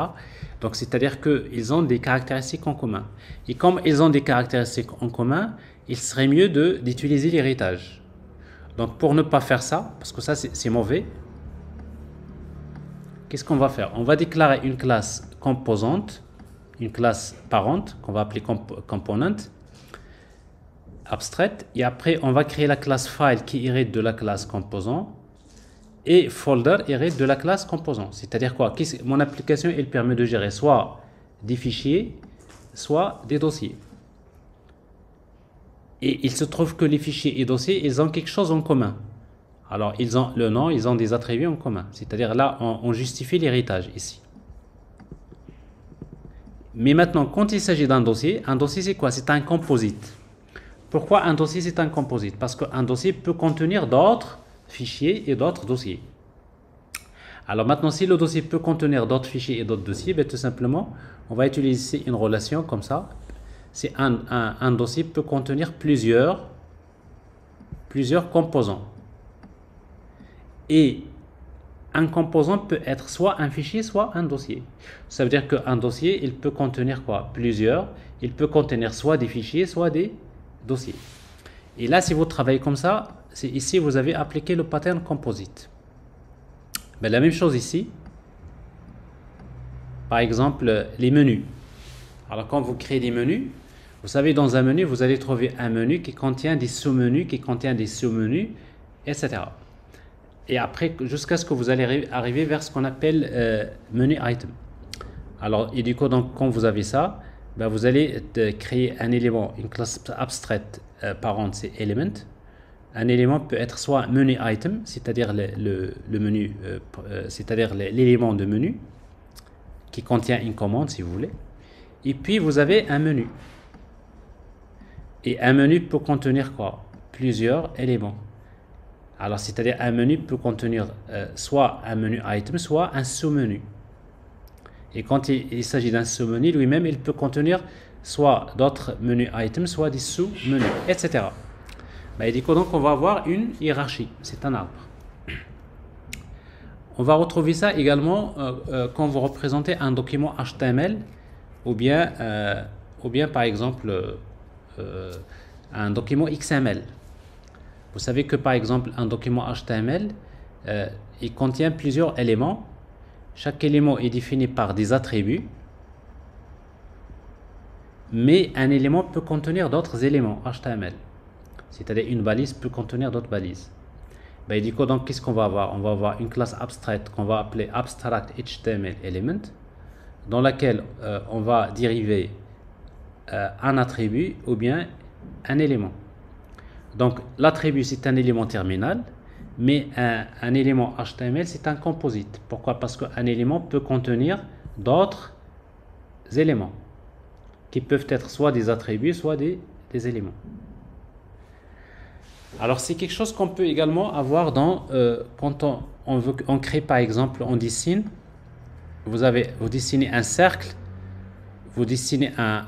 Donc, c'est-à-dire qu'ils ont des caractéristiques en commun. Et comme ils ont des caractéristiques en commun, il serait mieux d'utiliser l'héritage. Donc, pour ne pas faire ça, parce que ça, c'est mauvais, qu'est-ce qu'on va faire? On va déclarer une classe composante, une classe parente, qu'on va appeler component, abstraite, et après, on va créer la classe file qui hérite de la classe composant, et folder hérite de la classe composant. C'est-à-dire quoi? Mon application, elle permet de gérer soit des fichiers, soit des dossiers. Et il se trouve que les fichiers et dossiers, ils ont quelque chose en commun. Alors, ils ont le nom, ils ont des attributs en commun. C'est-à-dire là, on, justifie l'héritage ici. Mais maintenant, quand il s'agit d'un dossier, un dossier c'est quoi? C'est un composite. Pourquoi un dossier c'est un composite? Parce qu'un dossier peut contenir d'autres fichiers et d'autres dossiers. Alors maintenant, si le dossier peut contenir d'autres fichiers et d'autres dossiers, ben, tout simplement, on va utiliser une relation comme ça. C'est un, un, dossier peut contenir plusieurs, plusieurs composants. Et un composant peut être soit un fichier, soit un dossier. Ça veut dire qu'un dossier, il peut contenir quoi? Plusieurs. Il peut contenir soit des fichiers, soit des dossiers. Et là, si vous travaillez comme ça, c'est ici vous avez appliqué le pattern composite. Mais la même chose ici. Par exemple, les menus. Alors quand vous créez des menus, vous savez dans un menu, vous allez trouver un menu qui contient des sous-menus, qui contient des sous-menus, etc. Et après, jusqu'à ce que vous allez arriver vers ce qu'on appelle euh, menu item. Alors, et du coup, donc, quand vous avez ça, ben, vous allez euh, créer un élément, une classe abstraite, euh, parent, c'est element, un élément peut être soit menu item, c'est-à-dire euh, euh, l'élément de menu qui contient une commande si vous voulez. Et puis vous avez un menu. Et un menu peut contenir quoi? Plusieurs éléments. Alors c'est-à-dire un menu peut contenir euh, soit un menu item, soit un sous-menu. Et quand il, il s'agit d'un sous-menu lui-même, il peut contenir soit d'autres menus items, soit des sous-menus, etc. Bah, dit donc on va avoir une hiérarchie, c'est un arbre. On va retrouver ça également euh, euh, quand vous représentez un document HTML ou bien, euh, ou bien par exemple un document XML. Vous savez que par exemple, un document HTML, il contient plusieurs éléments. Chaque élément est défini par des attributs. Mais un élément peut contenir d'autres éléments HTML. C'est-à-dire une balise peut contenir d'autres balises. Ben, du coup, donc, qu'est-ce qu'on va avoir? On va avoir une classe abstraite qu'on va appeler abstract HTML element, dans laquelle euh, on va dériver euh, un attribut ou bien un élément. Donc, l'attribut, c'est un élément terminal, mais un, élément HTML, c'est un composite. Pourquoi? Parce qu'un élément peut contenir d'autres éléments qui peuvent être soit des attributs, soit des éléments. Alors c'est quelque chose qu'on peut également avoir dans euh, quand on, veut, crée par exemple, on dessine. Vous avez vous dessinez un cercle, vous dessinez un,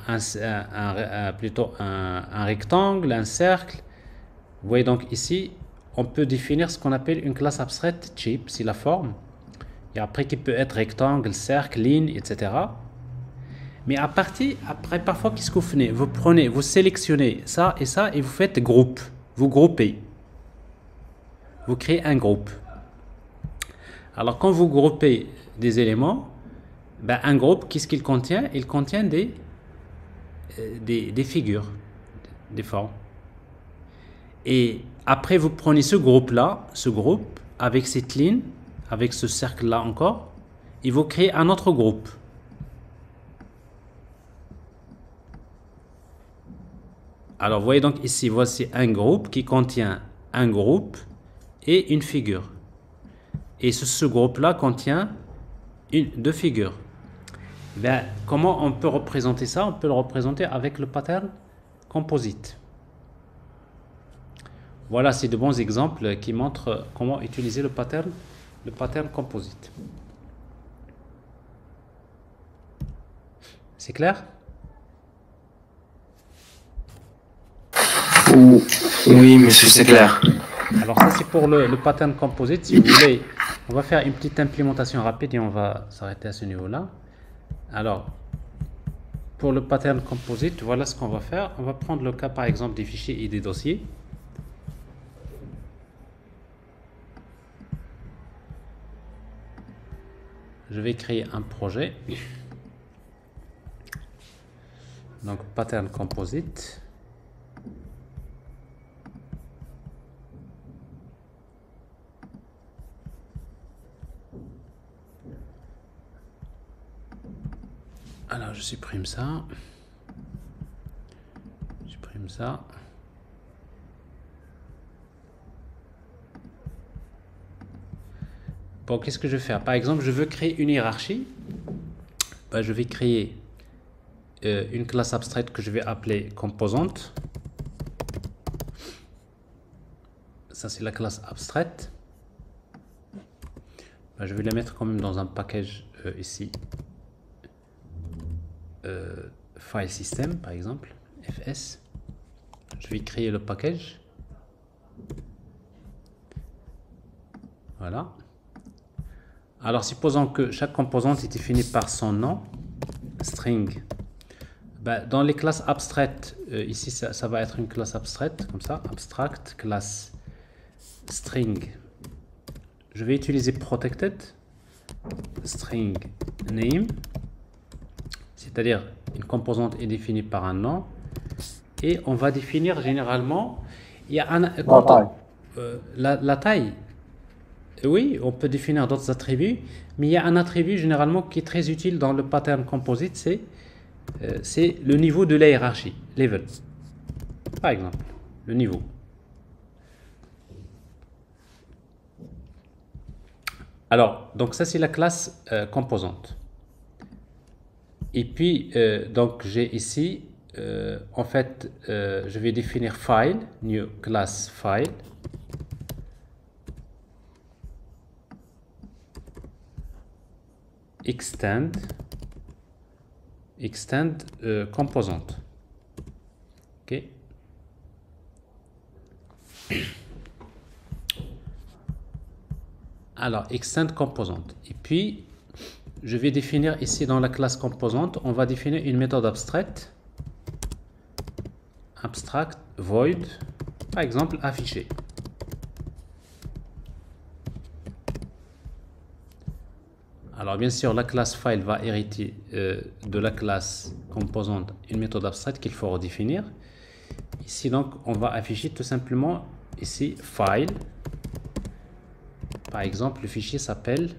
plutôt un, rectangle, un cercle. Vous voyez donc ici, on peut définir ce qu'on appelle une classe abstraite type, c'est la forme. Et après qui peut être rectangle, cercle, ligne, etc. Mais à partir, après parfois qu'est-ce que vous faites? Vous prenez, vous sélectionnez ça et ça et vous faites groupe vous groupez. Vous créez un groupe. Alors quand vous groupez des éléments, ben, un groupe, qu'est-ce qu'il contient? Il contient des, euh, des, figures, des formes. Et après, vous prenez ce groupe-là, ce groupe, avec cette ligne, avec ce cercle-là encore, et vous créez un autre groupe. Alors, voyez donc ici, voici un groupe qui contient un groupe et une figure. Et ce, groupe-là contient une, deux figures. Ben, comment on peut représenter ça? On peut le représenter avec le pattern composite. Voilà, c'est de bons exemples qui montrent comment utiliser le pattern composite. C'est clair? Oui, monsieur, c'est clair. Alors ça, c'est pour le, pattern composite. Si vous voulez, on va faire une petite implémentation rapide et on va s'arrêter à ce niveau-là. Alors, pour le pattern composite, voilà ce qu'on va faire. On va prendre le cas, par exemple, des fichiers et des dossiers. Je vais créer un projet. Donc, pattern composite. Alors je supprime ça. Je supprime ça. Bon, qu'est-ce que je vais faire? Par exemple, je veux créer une hiérarchie. Ben, je vais créer euh, une classe abstraite que je vais appeler composante. Ça, c'est la classe abstraite. Ben, je vais la mettre quand même dans un package euh, ici. Euh, file system par exemple, fs. Je vais créer le package. Voilà. Alors supposons que chaque composante est définie par son nom, string. Ben, dans les classes abstraites, euh, ici ça, ça, va être une classe abstraite, comme ça, abstract, classe string. Je vais utiliser protected, string name, c'est-à-dire une composante est définie par un nom et on va définir généralement il y a un, la, taille. Euh, la, taille. Oui, on peut définir d'autres attributs, mais il y a un attribut généralement qui est très utile dans le pattern composite, c'est euh, c'est le niveau de la hiérarchie, level. Par exemple, le niveau. Alors, donc ça c'est la classe euh, composante. Et puis, euh, donc j'ai ici, euh, en fait, euh, je vais définir file, new class file. Extend, extend composante. OK. Alors, extend composante. Et puis, je vais définir ici dans la classe composante, on va définir une méthode abstraite. Abstract void, par exemple afficher. Alors bien sûr, la classe file va hériter euh, de la classe composante une méthode abstraite qu'il faut redéfinir. Ici donc, on va afficher tout simplement ici file. Par exemple, le fichier s'appelle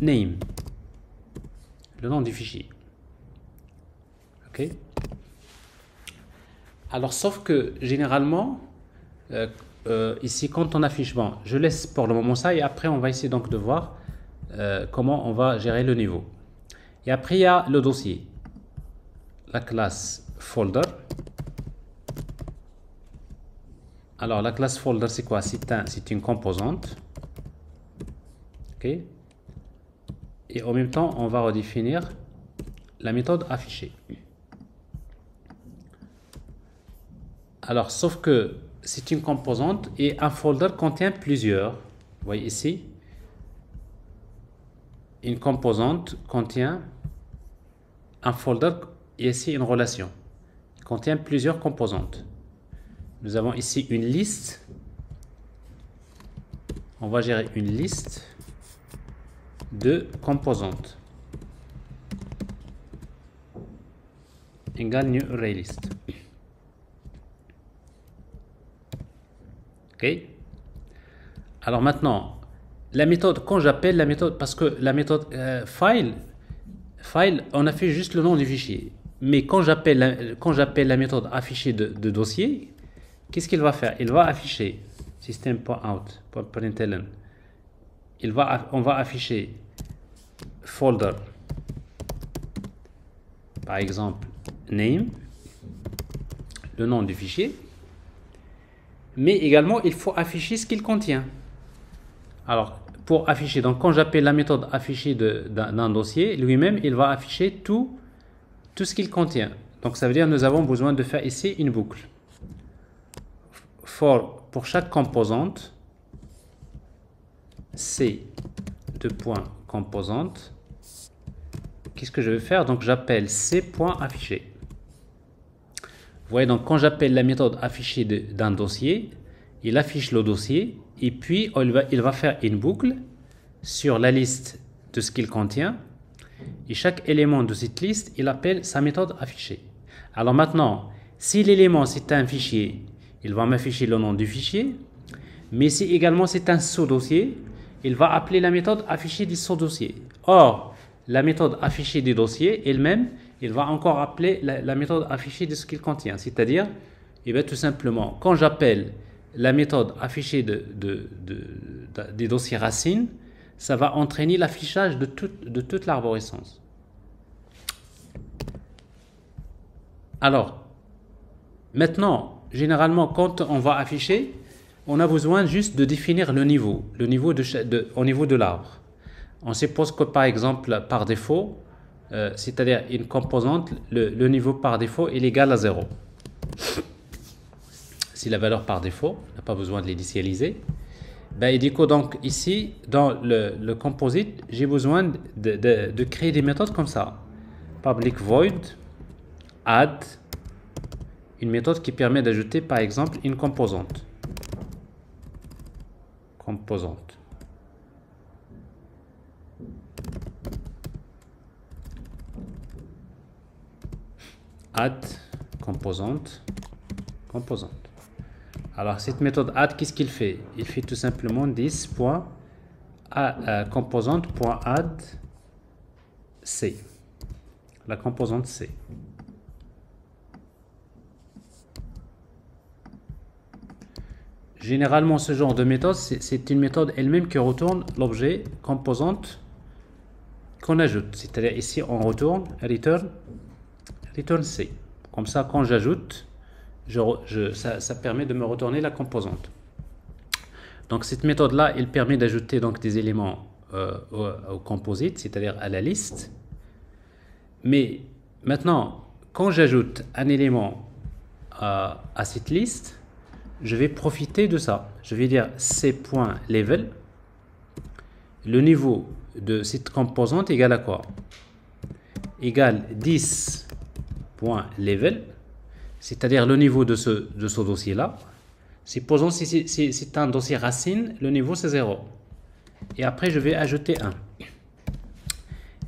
name nom du fichier. Ok. Alors sauf que généralement, euh, euh, ici quand on affiche, bon, je laisse pour le moment ça et après on va essayer donc de voir euh, comment on va gérer le niveau. Et après, il y a le dossier. La classe folder. Alors, la classe folder, c'est quoi? C'est une composante. OK Et en même temps, on va redéfinir la méthode affichée. Alors, sauf que c'est une composante et un folder contient plusieurs. Vous voyez ici, une composante contient un folder et ici une relation. Contient plusieurs composantes. Nous avons ici une liste. On va gérer une liste de composantes. Égale new array list. OK Alors maintenant, la méthode, quand j'appelle la méthode, parce que la méthode euh, file, file, on a fait juste le nom du fichier. Mais quand j'appelle la, la méthode afficher de, dossier, qu'est-ce qu'il va faire? Il va afficher system.out.println. On va afficher folder, par exemple name, le nom du fichier, mais également il faut afficher ce qu'il contient. Alors, pour afficher. Donc quand j'appelle la méthode afficher d'un dossier, lui-même, il va afficher tout, tout ce qu'il contient. Donc ça veut dire nous avons besoin de faire ici une boucle. For, pour chaque composante, C, de points composante, qu'est-ce que je vais faire? Donc j'appelle C.afficher. Vous voyez, donc quand j'appelle la méthode afficher d'un dossier, il affiche le dossier et puis il va, il va faire une boucle sur la liste de ce qu'il contient et chaque élément de cette liste, il appelle sa méthode affichée. Alors maintenant, si l'élément c'est un fichier, il va m'afficher le nom du fichier, mais si également c'est un sous-dossier, il va appeler la méthode affichée du sous-dossier. Or, la méthode affichée du dossier elle-même, il va encore appeler la, méthode affichée de ce qu'il contient. C'est-à-dire, eh tout simplement, quand j'appelle la méthode affichée de, des dossiers racines, ça va entraîner l'affichage de, de toute l'arborescence. Alors, maintenant, généralement, quand on va afficher, on a besoin juste de définir le niveau, au niveau de l'arbre. On suppose que par exemple, par défaut, euh, c'est-à-dire une composante, le, niveau par défaut est égal à 0 si la valeur par défaut, n'a pas besoin de l'initialiser, ben, il dit que donc ici, dans le, composite, j'ai besoin de, de, créer des méthodes comme ça. Public void add, une méthode qui permet d'ajouter par exemple une composante. Composante. Add, composante, composante. Alors cette méthode add, qu'est-ce qu'il fait? Il fait tout simplement 10. Euh, composante.add C. La composante C. Généralement, ce genre de méthode, c'est une méthode elle-même qui retourne l'objet composante qu'on ajoute. C'est-à-dire ici, on retourne return, return C. Comme ça, quand j'ajoute, ça, permet de me retourner la composante. Donc cette méthode-là, elle permet d'ajouter donc des éléments euh, au, composite, c'est-à-dire à la liste. Mais maintenant, quand j'ajoute un élément à cette liste, je vais profiter de ça. Je vais dire c.level. Le niveau de cette composante égale à quoi? Égale 10.level c'est-à-dire le niveau de ce, dossier-là. Supposons si c'est un dossier racine, le niveau c'est 0. Et après, je vais ajouter 1.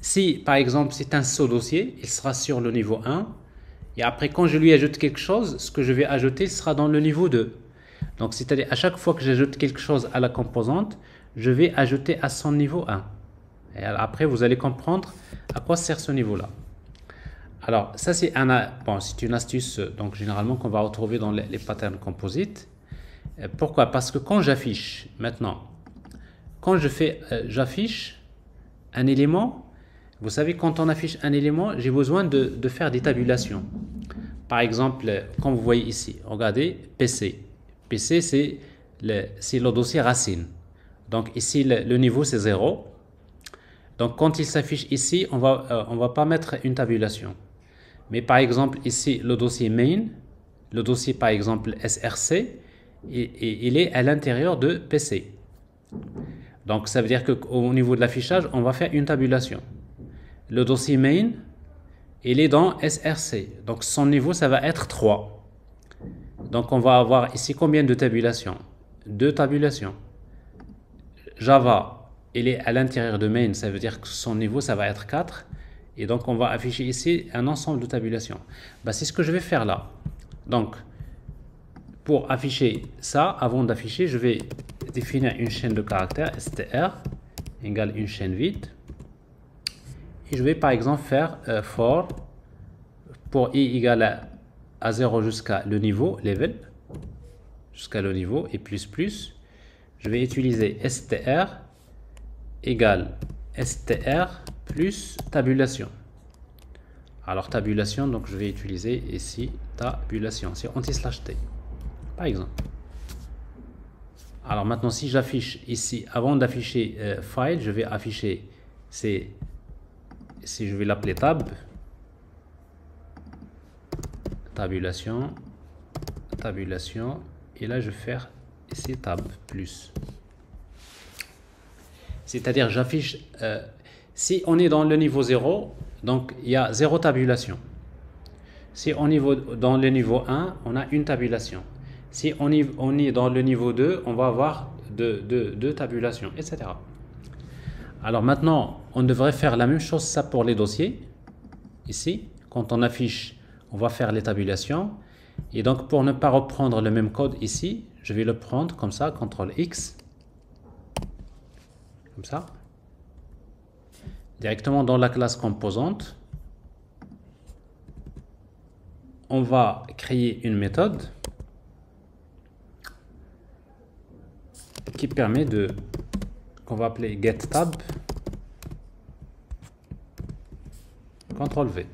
Si, par exemple, c'est un sous-dossier, il sera sur le niveau 1. Et après, quand je lui ajoute quelque chose, ce que je vais ajouter sera dans le niveau 2. Donc, c'est-à-dire, à chaque fois que j'ajoute quelque chose à la composante, je vais ajouter à son niveau 1. Et après, vous allez comprendre à quoi sert ce niveau-là. Alors, ça, c'est un, bon, une astuce, donc généralement, qu'on va retrouver dans les, patterns composites. Euh, pourquoi? Parce que quand j'affiche, maintenant, quand je fais, euh, j'affiche un élément, vous savez, quand on affiche un élément, j'ai besoin de, de, faire des tabulations. Par exemple, comme vous voyez ici, regardez, PC. PC, c'est le, le dossier racine. Donc ici, le, niveau, c'est 0. Donc quand il s'affiche ici, on va, euh, on va pas mettre une tabulation. Mais par exemple, ici, le dossier main, le dossier par exemple SRC, et, il est à l'intérieur de PC. Donc ça veut dire qu'au niveau de l'affichage, on va faire une tabulation. Le dossier main, il est dans SRC. Donc son niveau, ça va être 3. Donc on va avoir ici combien de tabulations? Deux tabulations. Java, il est à l'intérieur de main, ça veut dire que son niveau, ça va être 4. Et donc, on va afficher ici un ensemble de tabulations. Bah, c'est ce que je vais faire là. Donc, pour afficher ça, avant d'afficher, je vais définir une chaîne de caractères str égale une chaîne vide. Et je vais par exemple faire euh, for pour i égale à, à 0 jusqu'à le niveau, level, jusqu'à le niveau, et plus plus. Je vais utiliser str égale str plus tabulation. Alors tabulation, donc je vais utiliser ici tabulation, c'est anti-slash t, par exemple. Alors maintenant, si j'affiche ici, avant d'afficher euh, file, je vais afficher, c'est, si je vais l'appeler tab, tabulation, tabulation, et là je vais faire ici tab plus. C'est-à-dire j'affiche euh, si on est dans le niveau 0, donc il y a zéro tabulation. Si on est dans le niveau 1, on a une tabulation. Si on est, dans le niveau 2, on va avoir deux, tabulations, etc. Alors maintenant, on devrait faire la même chose ça pour les dossiers. Ici, quand on affiche, on va faire les. Et donc pour ne pas reprendre le même code ici, je vais le prendre comme ça, CTRL X. Comme ça directement dans la classe composante, on va créer une méthode qui permet de qu'on va appeler getTab CTRL V.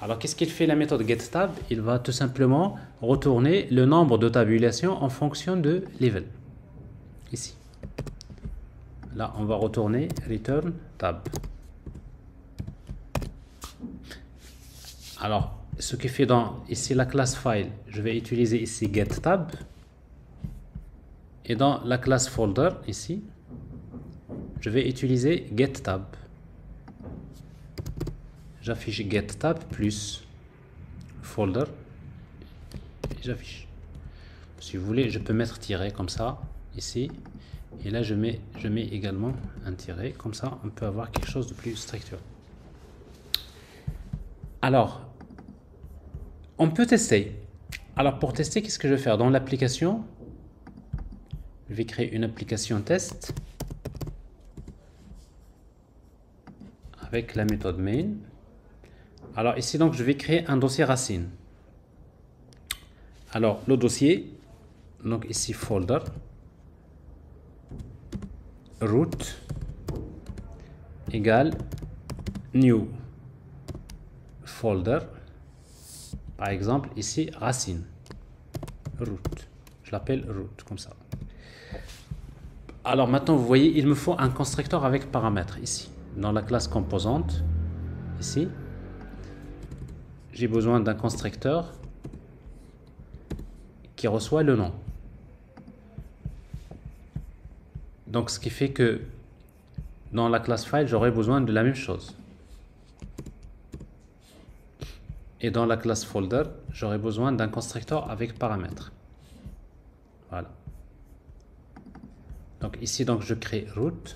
Alors qu'est-ce qu'il fait la méthode getTab Il va tout simplement retourner le nombre de tabulations en fonction de level. Ici. Là, on va retourner return tab. Alors, ce qui fait dans ici la classe file, je vais utiliser ici getTab. Et dans la classe folder, ici, je vais utiliser getTab. J'affiche getTab plus folder. Et j'affiche. Si vous voulez, je peux mettre tiret comme ça, ici. Et là, je mets, je mets également un tiret. Comme ça, on peut avoir quelque chose de plus structuré. Alors, on peut tester. Alors pour tester, qu'est-ce que je vais faire? Dans l'application, je vais créer une application test avec la méthode main. Alors ici donc je vais créer un dossier racine. Alors le dossier, donc ici folder, root égale new folder par exemple, ici, racine. Root. Je l'appelle root, comme ça. Alors maintenant, vous voyez, il me faut un constructeur avec paramètres ici. Dans la classe composante, ici, j'ai besoin d'un constructeur qui reçoit le nom. Donc, ce qui fait que dans la classe file, j'aurai besoin de la même chose. Et dans la classe folder, j'aurai besoin d'un constructeur avec paramètres. Voilà. Donc ici, donc, je crée root,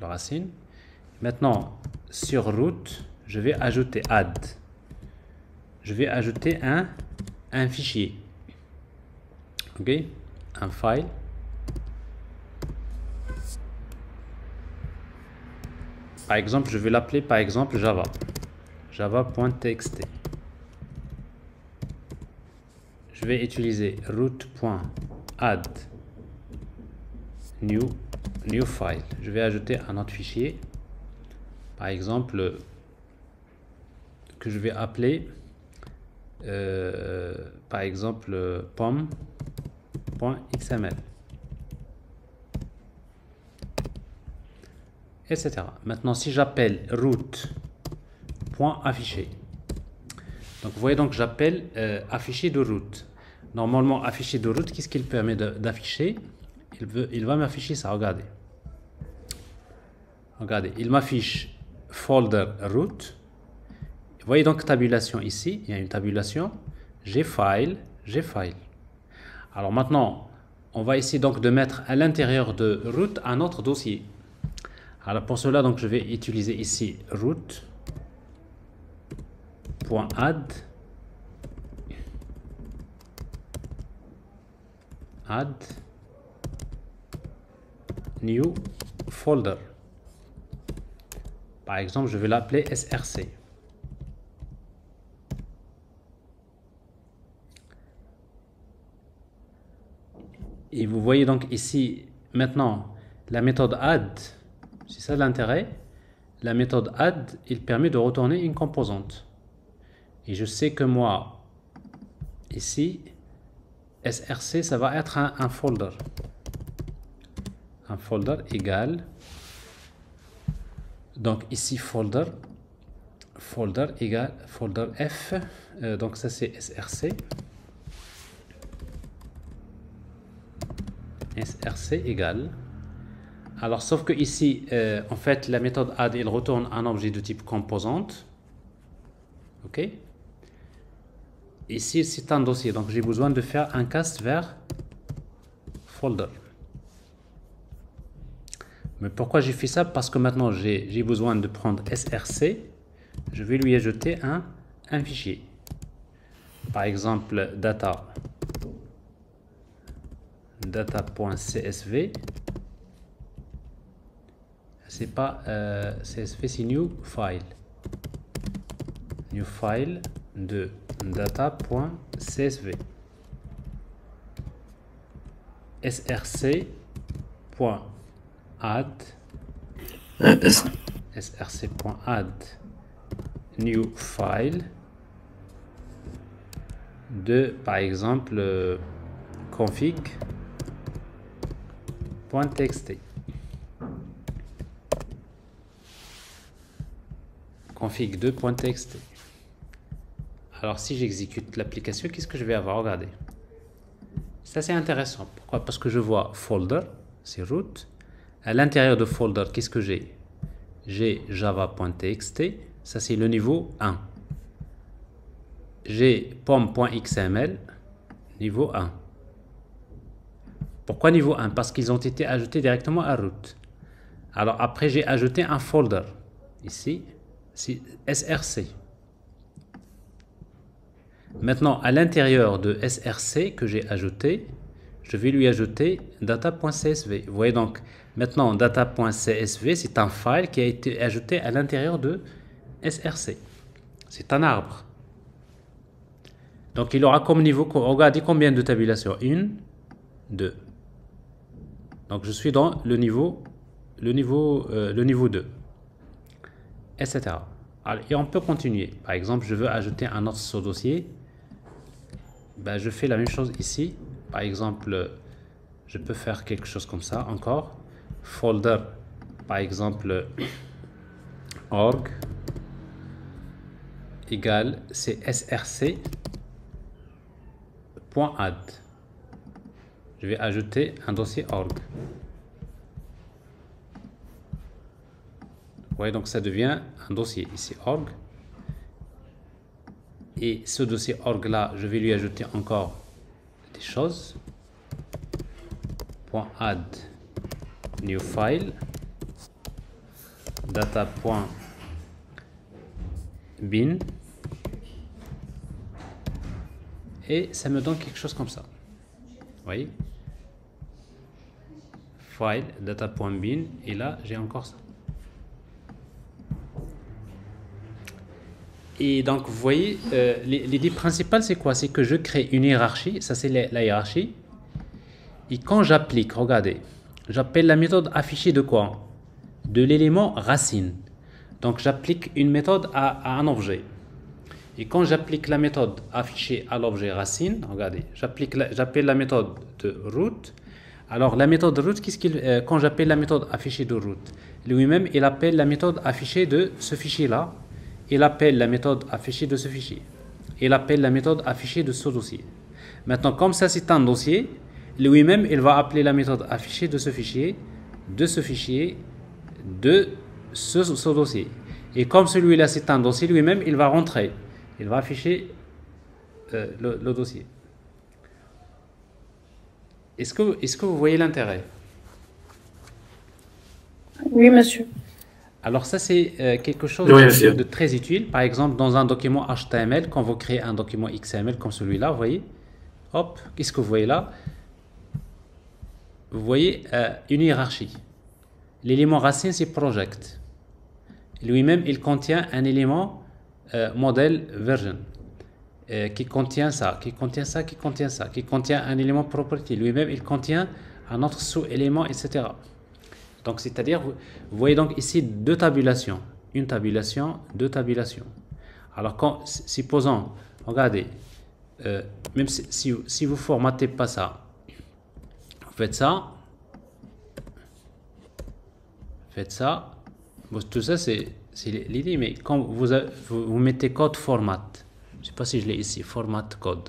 la racine. Maintenant, sur route, je vais ajouter add. Je vais ajouter un, fichier. Ok? Un file. Par exemple, je vais l'appeler par exemple Java. Java.txt. Je vais utiliser root.add new new file. Je vais ajouter un autre fichier. Par exemple, que je vais appeler euh, par exemple pom.xml. etc. Maintenant, si j'appelle route.afficher, donc vous voyez donc j'appelle euh, afficher de route. Normalement, afficher de route, qu'est-ce qu'il permet d'afficher? Il, veut, il va m'afficher ça, regardez. Regardez, il m'affiche folder root. Voyez donc tabulation ici, il y a une tabulation. J'ai file, j'ai file. Alors maintenant, on va essayer donc de mettre à l'intérieur de root un autre dossier. Alors pour cela, donc je vais utiliser ici root.add add new folder. Par exemple, je vais l'appeler src. Et vous voyez donc ici, maintenant, la méthode add c'est ça l'intérêt? La méthode add, il permet de retourner une composante. Et je sais que moi, ici, src, ça va être un, folder. Un folder égal. Donc ici, folder. Folder égal folder F. Euh, donc ça, c'est src. Src égale alors, sauf que ici, euh, en fait, la méthode add, il retourne un objet de type composante. OK Ici, c'est un dossier. Donc, j'ai besoin de faire un cast vers folder. Mais pourquoi j'ai fait ça? Parce que maintenant, j'ai besoin de prendre src. Je vais lui ajouter un, un fichier. Par exemple, data data.csv c'est pas euh, CSV, c'est new file. New file de data.csv. src.add src.add new file de par exemple euh, config.txt config 2.txt. Alors si j'exécute l'application, qu'est-ce que je vais avoir? Regardez. Ça c'est intéressant. Pourquoi? Parce que je vois folder, c'est root. À l'intérieur de folder, qu'est-ce que j'ai? J'ai java.txt, ça c'est le niveau 1. J'ai pom.xml, niveau 1. Pourquoi niveau 1 Parce qu'ils ont été ajoutés directement à root. Alors après j'ai ajouté un folder ici SRC. Maintenant, à l'intérieur de SRC que j'ai ajouté, je vais lui ajouter data.csv. Vous voyez donc, maintenant, data.csv, c'est un file qui a été ajouté à l'intérieur de SRC. C'est un arbre. Donc, il aura comme niveau, regardez combien de tabulations 1, 2. Donc, je suis dans le niveau, le niveau, euh, le niveau 2 etc. et on peut continuer. Par exemple, je veux ajouter un autre sous-dossier. Ben, je fais la même chose ici. Par exemple, je peux faire quelque chose comme ça encore. Folder, par exemple, org égale c'est src.add. Je vais ajouter un dossier org. voyez, donc ça devient un dossier ici, org. Et ce dossier org là, je vais lui ajouter encore des choses. .add new file data.csv bin et ça me donne quelque chose comme ça. Voyez File data.bin et là j'ai encore ça. Et donc vous voyez, euh, l'idée principale c'est quoi? C'est que je crée une hiérarchie, ça c'est la, hiérarchie. Et quand j'applique, regardez, j'appelle la méthode affichée de quoi? De l'élément racine. Donc j'applique une méthode à un objet. Et quand j'applique la méthode affichée à l'objet racine, regardez, j'appelle la méthode de route. Alors la méthode de route, qu'est-ce qu'il, euh, quand j'appelle la méthode affichée de route, lui-même il appelle la méthode affichée de ce fichier-là. Il appelle la méthode affichée de ce fichier. Il appelle la méthode affichée de ce dossier. Maintenant, comme ça c'est un dossier, lui-même il va appeler la méthode affichée de ce fichier, de ce fichier, de ce, ce dossier. Et comme celui-là c'est un dossier, lui-même il va rentrer il va afficher euh, le, dossier. Est-ce que, est que vous voyez l'intérêt? Oui, monsieur. Alors ça, c'est euh, quelque chose de, très utile. Par exemple, dans un document HTML, quand vous créez un document XML comme celui-là, vous voyez, hop, qu'est-ce que vous voyez là? Vous voyez euh, une hiérarchie. L'élément racine, c'est project. Lui-même, il contient un élément euh, modèle version euh, qui contient ça, qui contient ça, qui contient ça, qui contient un élément property. Lui-même, il contient un autre sous-élément, etc. Donc, c'est-à-dire, vous, voyez donc ici deux tabulations. Une tabulation, deux tabulations. Alors, quand, supposons, regardez, euh, même si, si, si vous formatez pas ça, faites ça, faites ça, tout ça c'est c'est l'idée, mais quand vous, vous, mettez code format, je ne sais pas si je l'ai ici, format code,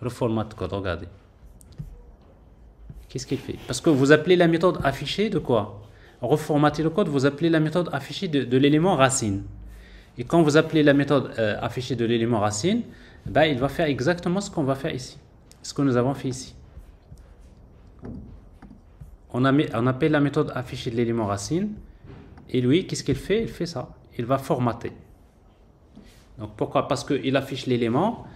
reformat code, regardez. Qu'est-ce qu'il fait? Parce que vous appelez la méthode affichée de quoi? Reformater le code, vous appelez la méthode affichée de, l'élément racine. Et quand vous appelez la méthode euh, affichée de l'élément racine, ben, il va faire exactement ce qu'on va faire ici, ce que nous avons fait ici. On, on appelle la méthode affichée de l'élément racine, et lui, qu'est-ce qu'il fait? Il fait ça il va formater. Donc pourquoi? Parce qu'il affiche l'élément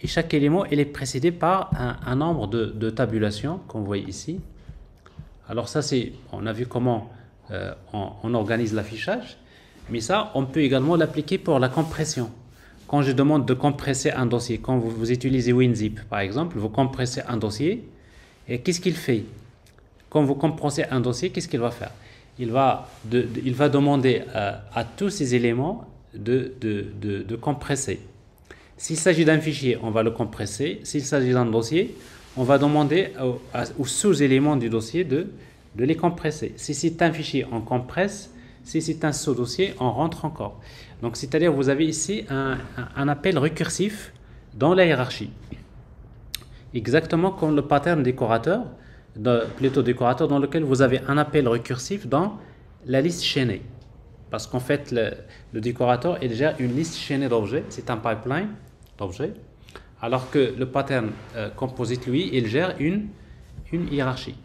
et chaque élément est précédé par un, nombre de, tabulations qu'on voit ici. Alors ça c'est, on a vu comment euh, on, organise l'affichage, mais ça on peut également l'appliquer pour la compression. Quand je demande de compresser un dossier, quand vous, vous utilisez WinZip par exemple, vous compressez un dossier et qu'est-ce qu'il fait? Quand vous compressez un dossier, qu'est-ce qu'il va faire? Il va, demander à, tous ces éléments de, compresser. S'il s'agit d'un fichier, on va le compresser. S'il s'agit d'un dossier, on va demander aux, sous-éléments du dossier de, de les compresser. Si c'est un fichier, on compresse. Si c'est un sous-dossier, on rentre encore. Donc, c'est-à-dire, vous avez ici un, un, appel récursif dans la hiérarchie. Exactement comme le pattern décorateur plutôt décorateur, dans lequel vous avez un appel récursif dans la liste chaînée. Parce qu'en fait, le, décorateur est déjà une liste chaînée d'objets, c'est un pipeline d'objets, alors que le pattern euh, composite, lui, il gère une, une hiérarchie.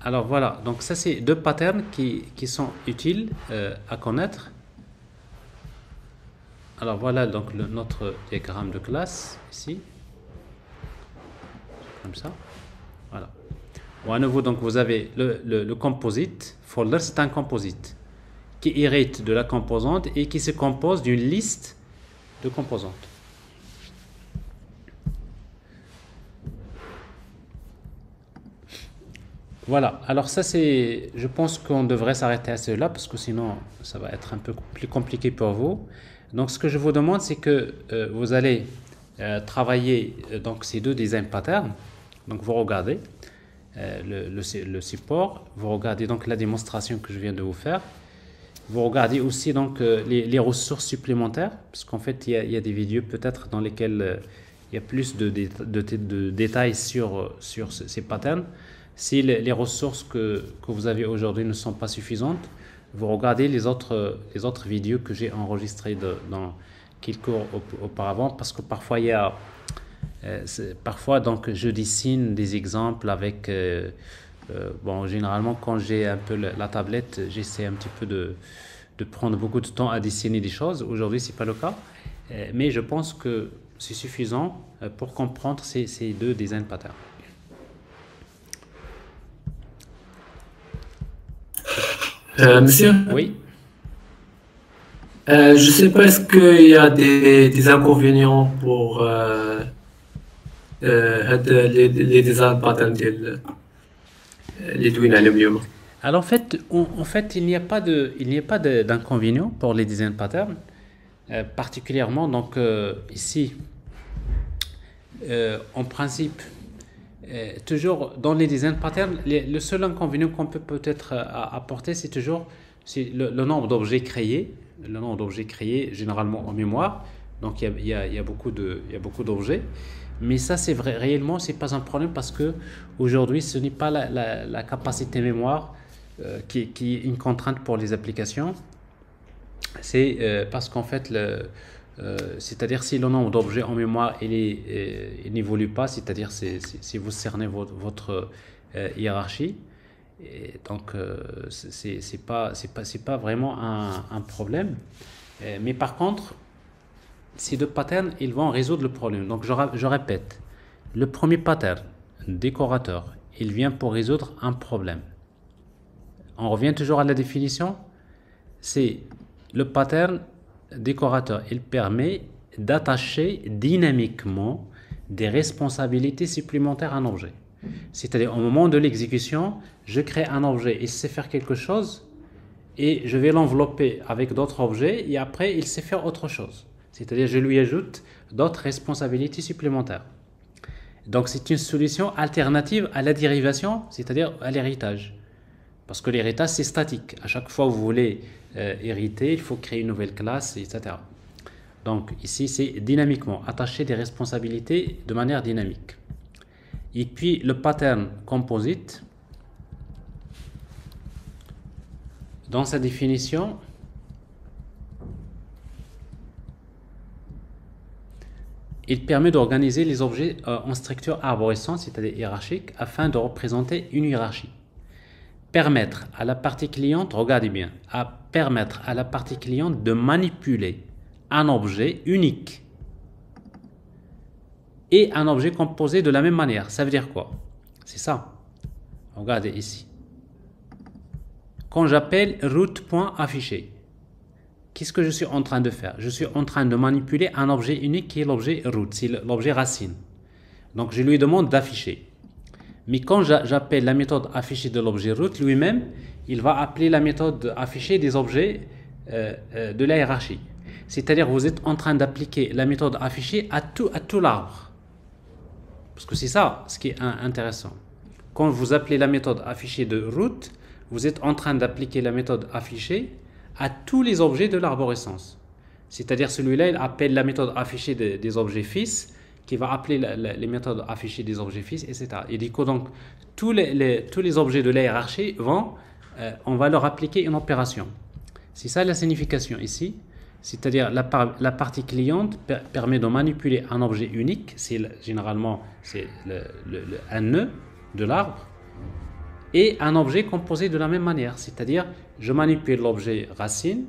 Alors voilà, donc ça c'est deux patterns qui, qui sont utiles euh, à connaître. Alors voilà donc notre diagramme de classe ici comme ça. Voilà. Ou à nouveau, donc vous avez le, composite. Folder, c'est un composite qui hérite de la composante et qui se compose d'une liste de composantes. Voilà, alors ça c'est, je pense qu'on devrait s'arrêter à cela parce que sinon ça va être un peu plus compliqué pour vous. Donc ce que je vous demande c'est que euh, vous allez euh, travailler euh, donc ces deux design patterns donc vous regardez euh, le, support, vous regardez donc la démonstration que je viens de vous faire. Vous regardez aussi donc euh, les, ressources supplémentaires, parce qu'en fait il y, a, des vidéos peut-être dans lesquelles euh, il y a plus de, détails sur, sur ces patterns. Si les, ressources que, que, vous avez aujourd'hui ne sont pas suffisantes, vous regardez les autres, les autres vidéos que j'ai enregistrées dans quelques auparavant, parce que parfois il y a parfois, donc, je dessine des exemples avec. Euh, euh, bon, généralement, quand j'ai un peu la, tablette, j'essaie un petit peu de, de prendre beaucoup de temps à dessiner des choses. Aujourd'hui, ce n'est pas le cas. Euh, mais je pense que c'est suffisant euh, pour comprendre ces, ces deux design patterns. Euh, monsieur Oui. je ne sais pas, est-ce qu'il y a des, des inconvénients pour les, les design patterns les douines à alors en fait, en fait, il n'y a pas de, il n'y a pas d'inconvénient pour les design patterns, euh, particulièrement donc euh, ici, euh, en principe, toujours dans les design patterns, le seul inconvénient qu'on peut peut-être apporter, c'est toujours le, nombre d'objets créés, le nombre d'objets créés généralement en mémoire. Donc il y a, beaucoup de, il y a beaucoup d'objets. Mais ça, c'est vrai, réellement, c'est pas un problème parce que aujourd'hui, ce n'est pas la, capacité mémoire euh, qui, est une contrainte pour les applications, c'est euh, parce qu'en fait, euh, c'est-à-dire si le nombre d'objets en mémoire il n'évolue pas, c'est-à-dire si, vous cernez votre, hiérarchie, donc c'est pas pas vraiment un problème. mais par contre, ces deux patterns, ils vont résoudre le problème. Donc je, répète, le premier pattern décorateur, il vient pour résoudre un problème on revient toujours à la définition, c'est le pattern décorateur. Il permet d'attacher dynamiquement des responsabilités supplémentaires à un objet. C'est-à-dire au moment de l'exécution, je crée un objet, il sait faire quelque chose et je vais l'envelopper avec d'autres objets et après il sait faire autre chose. C'est-à-dire je lui ajoute d'autres responsabilités supplémentaires. Donc c'est une solution alternative à la dérivation, c'est-à-dire à l'héritage. Parce que l'héritage, c'est statique. À chaque fois que vous voulez euh, hériter, il faut créer une nouvelle classe, etc. Donc ici, c'est dynamiquement, attacher des responsabilités de manière dynamique. Et puis le pattern composite, dans sa définition, il permet d'organiser les objets euh, en structure arborescente, c'est-à-dire hiérarchique, afin de représenter une hiérarchie permettre à la partie cliente, regardez bien, à permettre à la partie cliente de manipuler un objet unique et un objet composé de la même manière. Ça veut dire quoi? C'est ça. Regardez ici. Quand j'appelle route.affiché, qu'est-ce que je suis en train de faire? Je suis en train de manipuler un objet unique qui est l'objet route, c'est l'objet racine. Donc je lui demande d'afficher. Mais quand j'appelle la méthode affichée de l'objet root lui-même, il va appeler la méthode affichée des objets euh, euh, de la hiérarchie. C'est-à-dire vous êtes en train d'appliquer la méthode affichée à tout, à tout l'arbre. Parce que c'est ça ce qui est intéressant. Quand vous appelez la méthode affichée de root, vous êtes en train d'appliquer la méthode affichée à tous les objets de l'arborescence. C'est-à-dire celui-là, il appelle la méthode affichée des objets fils qui va appeler les méthodes affichées des objets fils, etc. Et du coup, donc, tous les, tous les objets de la hiérarchie vont, euh, on va leur appliquer une opération. C'est ça la signification ici. C'est-à-dire la, la partie cliente permet de manipuler un objet unique, c'est généralement c'est le, un nœud de l'arbre, et un objet composé de la même manière. C'est-à-dire, je manipule l'objet racine,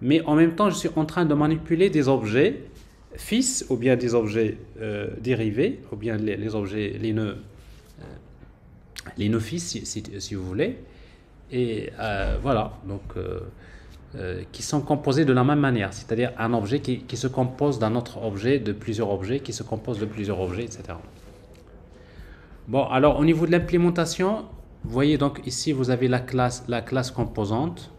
mais en même temps, je suis en train de manipuler des objets fils ou bien des objets euh, dérivés, ou bien les, objets, les nœuds, euh, les nœuds fils, si, vous voulez. Et euh, voilà, donc, qui sont composés de la même manière, c'est-à-dire un objet qui, qui se compose d'un autre objet, de plusieurs objets, qui se compose de plusieurs objets, etc. Bon, alors au niveau de l'implémentation, vous voyez donc ici, vous avez la classe, la classe composante.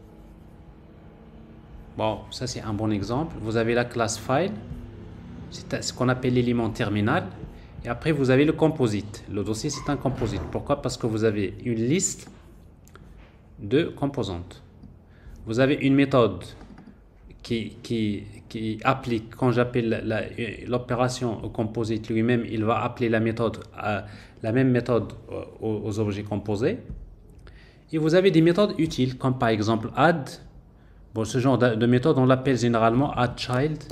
Bon, ça c'est un bon exemple. Vous avez la classe file c'est ce qu'on appelle l'élément terminal. Et après, vous avez le composite. Le dossier, c'est un composite. Pourquoi? Parce que vous avez une liste de composantes. Vous avez une méthode qui, qui, qui applique, quand j'appelle l'opération au composite lui-même, il va appeler la méthode, à, la même méthode aux, aux, objets composés. Et vous avez des méthodes utiles, comme par exemple add. Bon, ce genre de méthode, on l'appelle généralement add child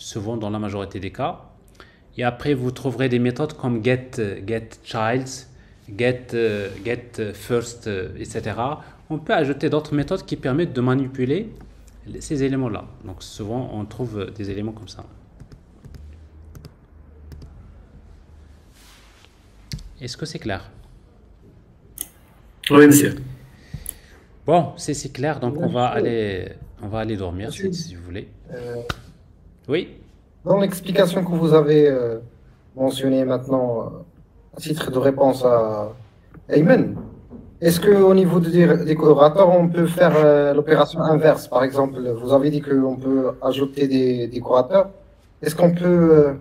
souvent dans la majorité des cas. Et après, vous trouverez des méthodes comme get, get childs, get, get first, etc. on peut ajouter d'autres méthodes qui permettent de manipuler ces éléments-là. Donc souvent, on trouve des éléments comme ça. Est-ce que c'est clair? Oui, monsieur. Bon, c'est clair, donc on va aller, on va aller dormir si, vous voulez. Euh, oui? Dans l'explication que vous avez euh, mentionnée maintenant, euh, à titre de réponse à Ayman, est-ce qu'au niveau des décorateurs, on peut faire l'opération inverse? Par exemple, vous avez dit qu'on peut ajouter des décorateurs. Est-ce qu'on peut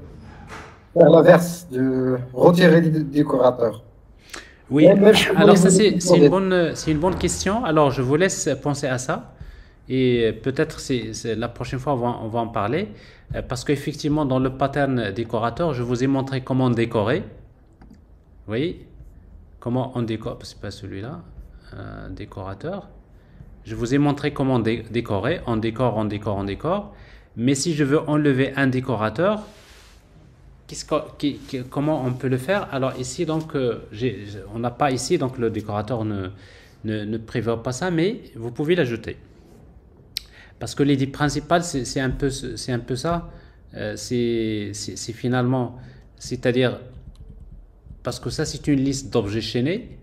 faire l'inverse, de retirer des décorateurs Oui, alors ça c'est une, bonne, une bonne question. Alors je vous laisse penser à ça. Et peut-être c'est la prochaine fois on va, on va en parler. Euh, parce qu'effectivement dans le pattern décorateur, je vous ai montré comment décorer. Oui, comment on décore, c'est pas celui-là, euh, décorateur. Je vous ai montré comment décorer, on décore, on décore, on décore. Mais si je veux enlever un décorateur, comment on peut le faire? Alors ici, donc, euh, on n'a pas ici, donc le décorateur ne, ne, prévoit pas ça, mais vous pouvez l'ajouter. Parce que l'idée principale, c'est un, peu, un peu ça. Euh, c'est finalement, c'est-à-dire, parce que ça, c'est une liste d'objets chaînés.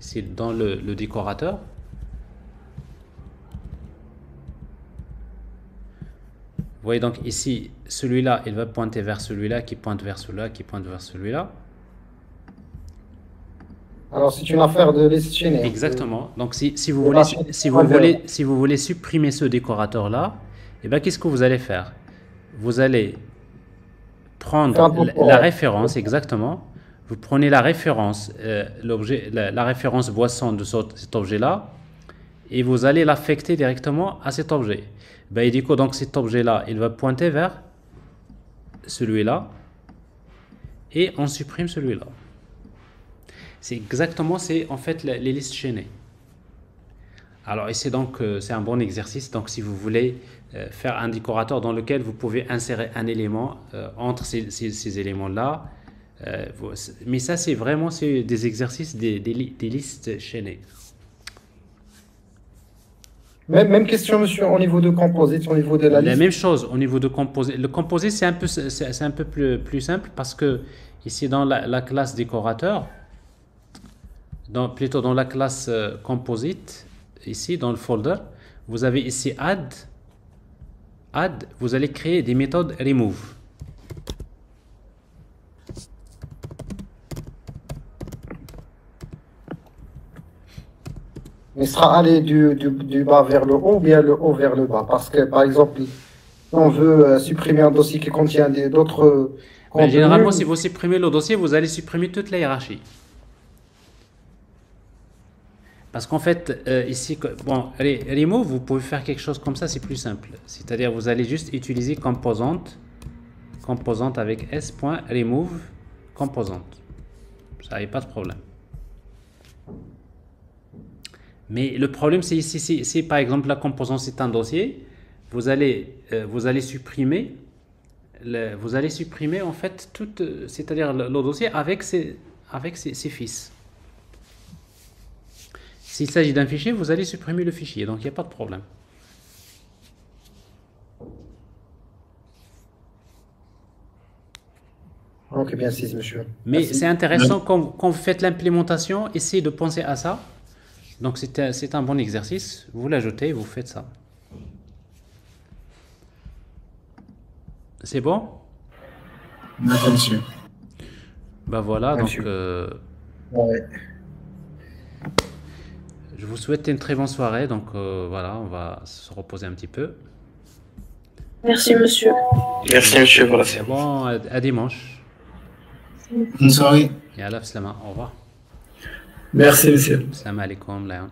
C'est dans le décorateur. Vous voyez donc ici, celui-là, il va pointer vers celui-là, qui pointe vers celui-là, qui pointe vers celui-là. Alors c'est une affaire de chaînée. Exactement. Donc si, vous, voulez, si, vous voulez, si vous voulez supprimer ce décorateur-là, et eh bien qu'est-ce que vous allez faire? Vous allez prendre la, référence, exactement. Vous prenez la référence, euh, l'objet, la, référence boisson de cet objet-là, et vous allez l'affecter directement à cet objet. Ben, dit que donc cet objet-là, il va pointer vers celui-là et on supprime celui-là. C'est exactement, c'est en fait les listes chaînées. Alors ici donc euh, c'est un bon exercice. Donc si vous voulez euh, faire un décorateur dans lequel vous pouvez insérer un élément euh, entre ces, éléments-là, mais ça c'est vraiment des exercices des listes chaînées. Même, même, question, monsieur, au niveau de composite, au niveau de la, la même chose, au niveau de composite. Le composite, c'est un peu, c'est un peu plus, plus, simple parce que ici, dans la, classe décorateur, dans, plutôt dans la classe euh, composite, ici, dans le folder, vous avez ici add. Add, vous allez créer des méthodes remove. Il sera allé du, du, bas vers le haut ou bien le haut vers le bas. Parce que, par exemple, on veut euh, supprimer un dossier qui contient d'autres. Généralement, si vous supprimez le dossier, vous allez supprimer toute la hiérarchie. Parce qu'en fait, euh, ici, bon, remove, vous pouvez faire quelque chose comme ça, c'est plus simple. C'est-à-dire, vous allez juste utiliser composante, composante avec s.remove, composante. Ça n'a pas de problème. Mais le problème, c'est si, par exemple la composante c'est un dossier, vous allez, euh, vous allez supprimer, vous allez supprimer en fait tout, euh, c'est-à-dire le, dossier avec ses, avec ses, fils. S'il s'agit d'un fichier, vous allez supprimer le fichier, donc il n'y a pas de problème. Ok, bien, si, monsieur. Mais c'est intéressant quand, quand vous faites l'implémentation, essayez de penser à ça donc c'est un bon exercice, vous l'ajoutez, vous faites ça. C'est bon? Merci monsieur. Ben voilà, donc euh, je vous souhaite une très bonne soirée. Donc euh, voilà, on va se reposer un petit peu. Merci monsieur. Merci monsieur pour la Bon, à, dimanche. Bonne soirée. Et à la Au revoir. Merci monsieur. Salam alaikum Leon.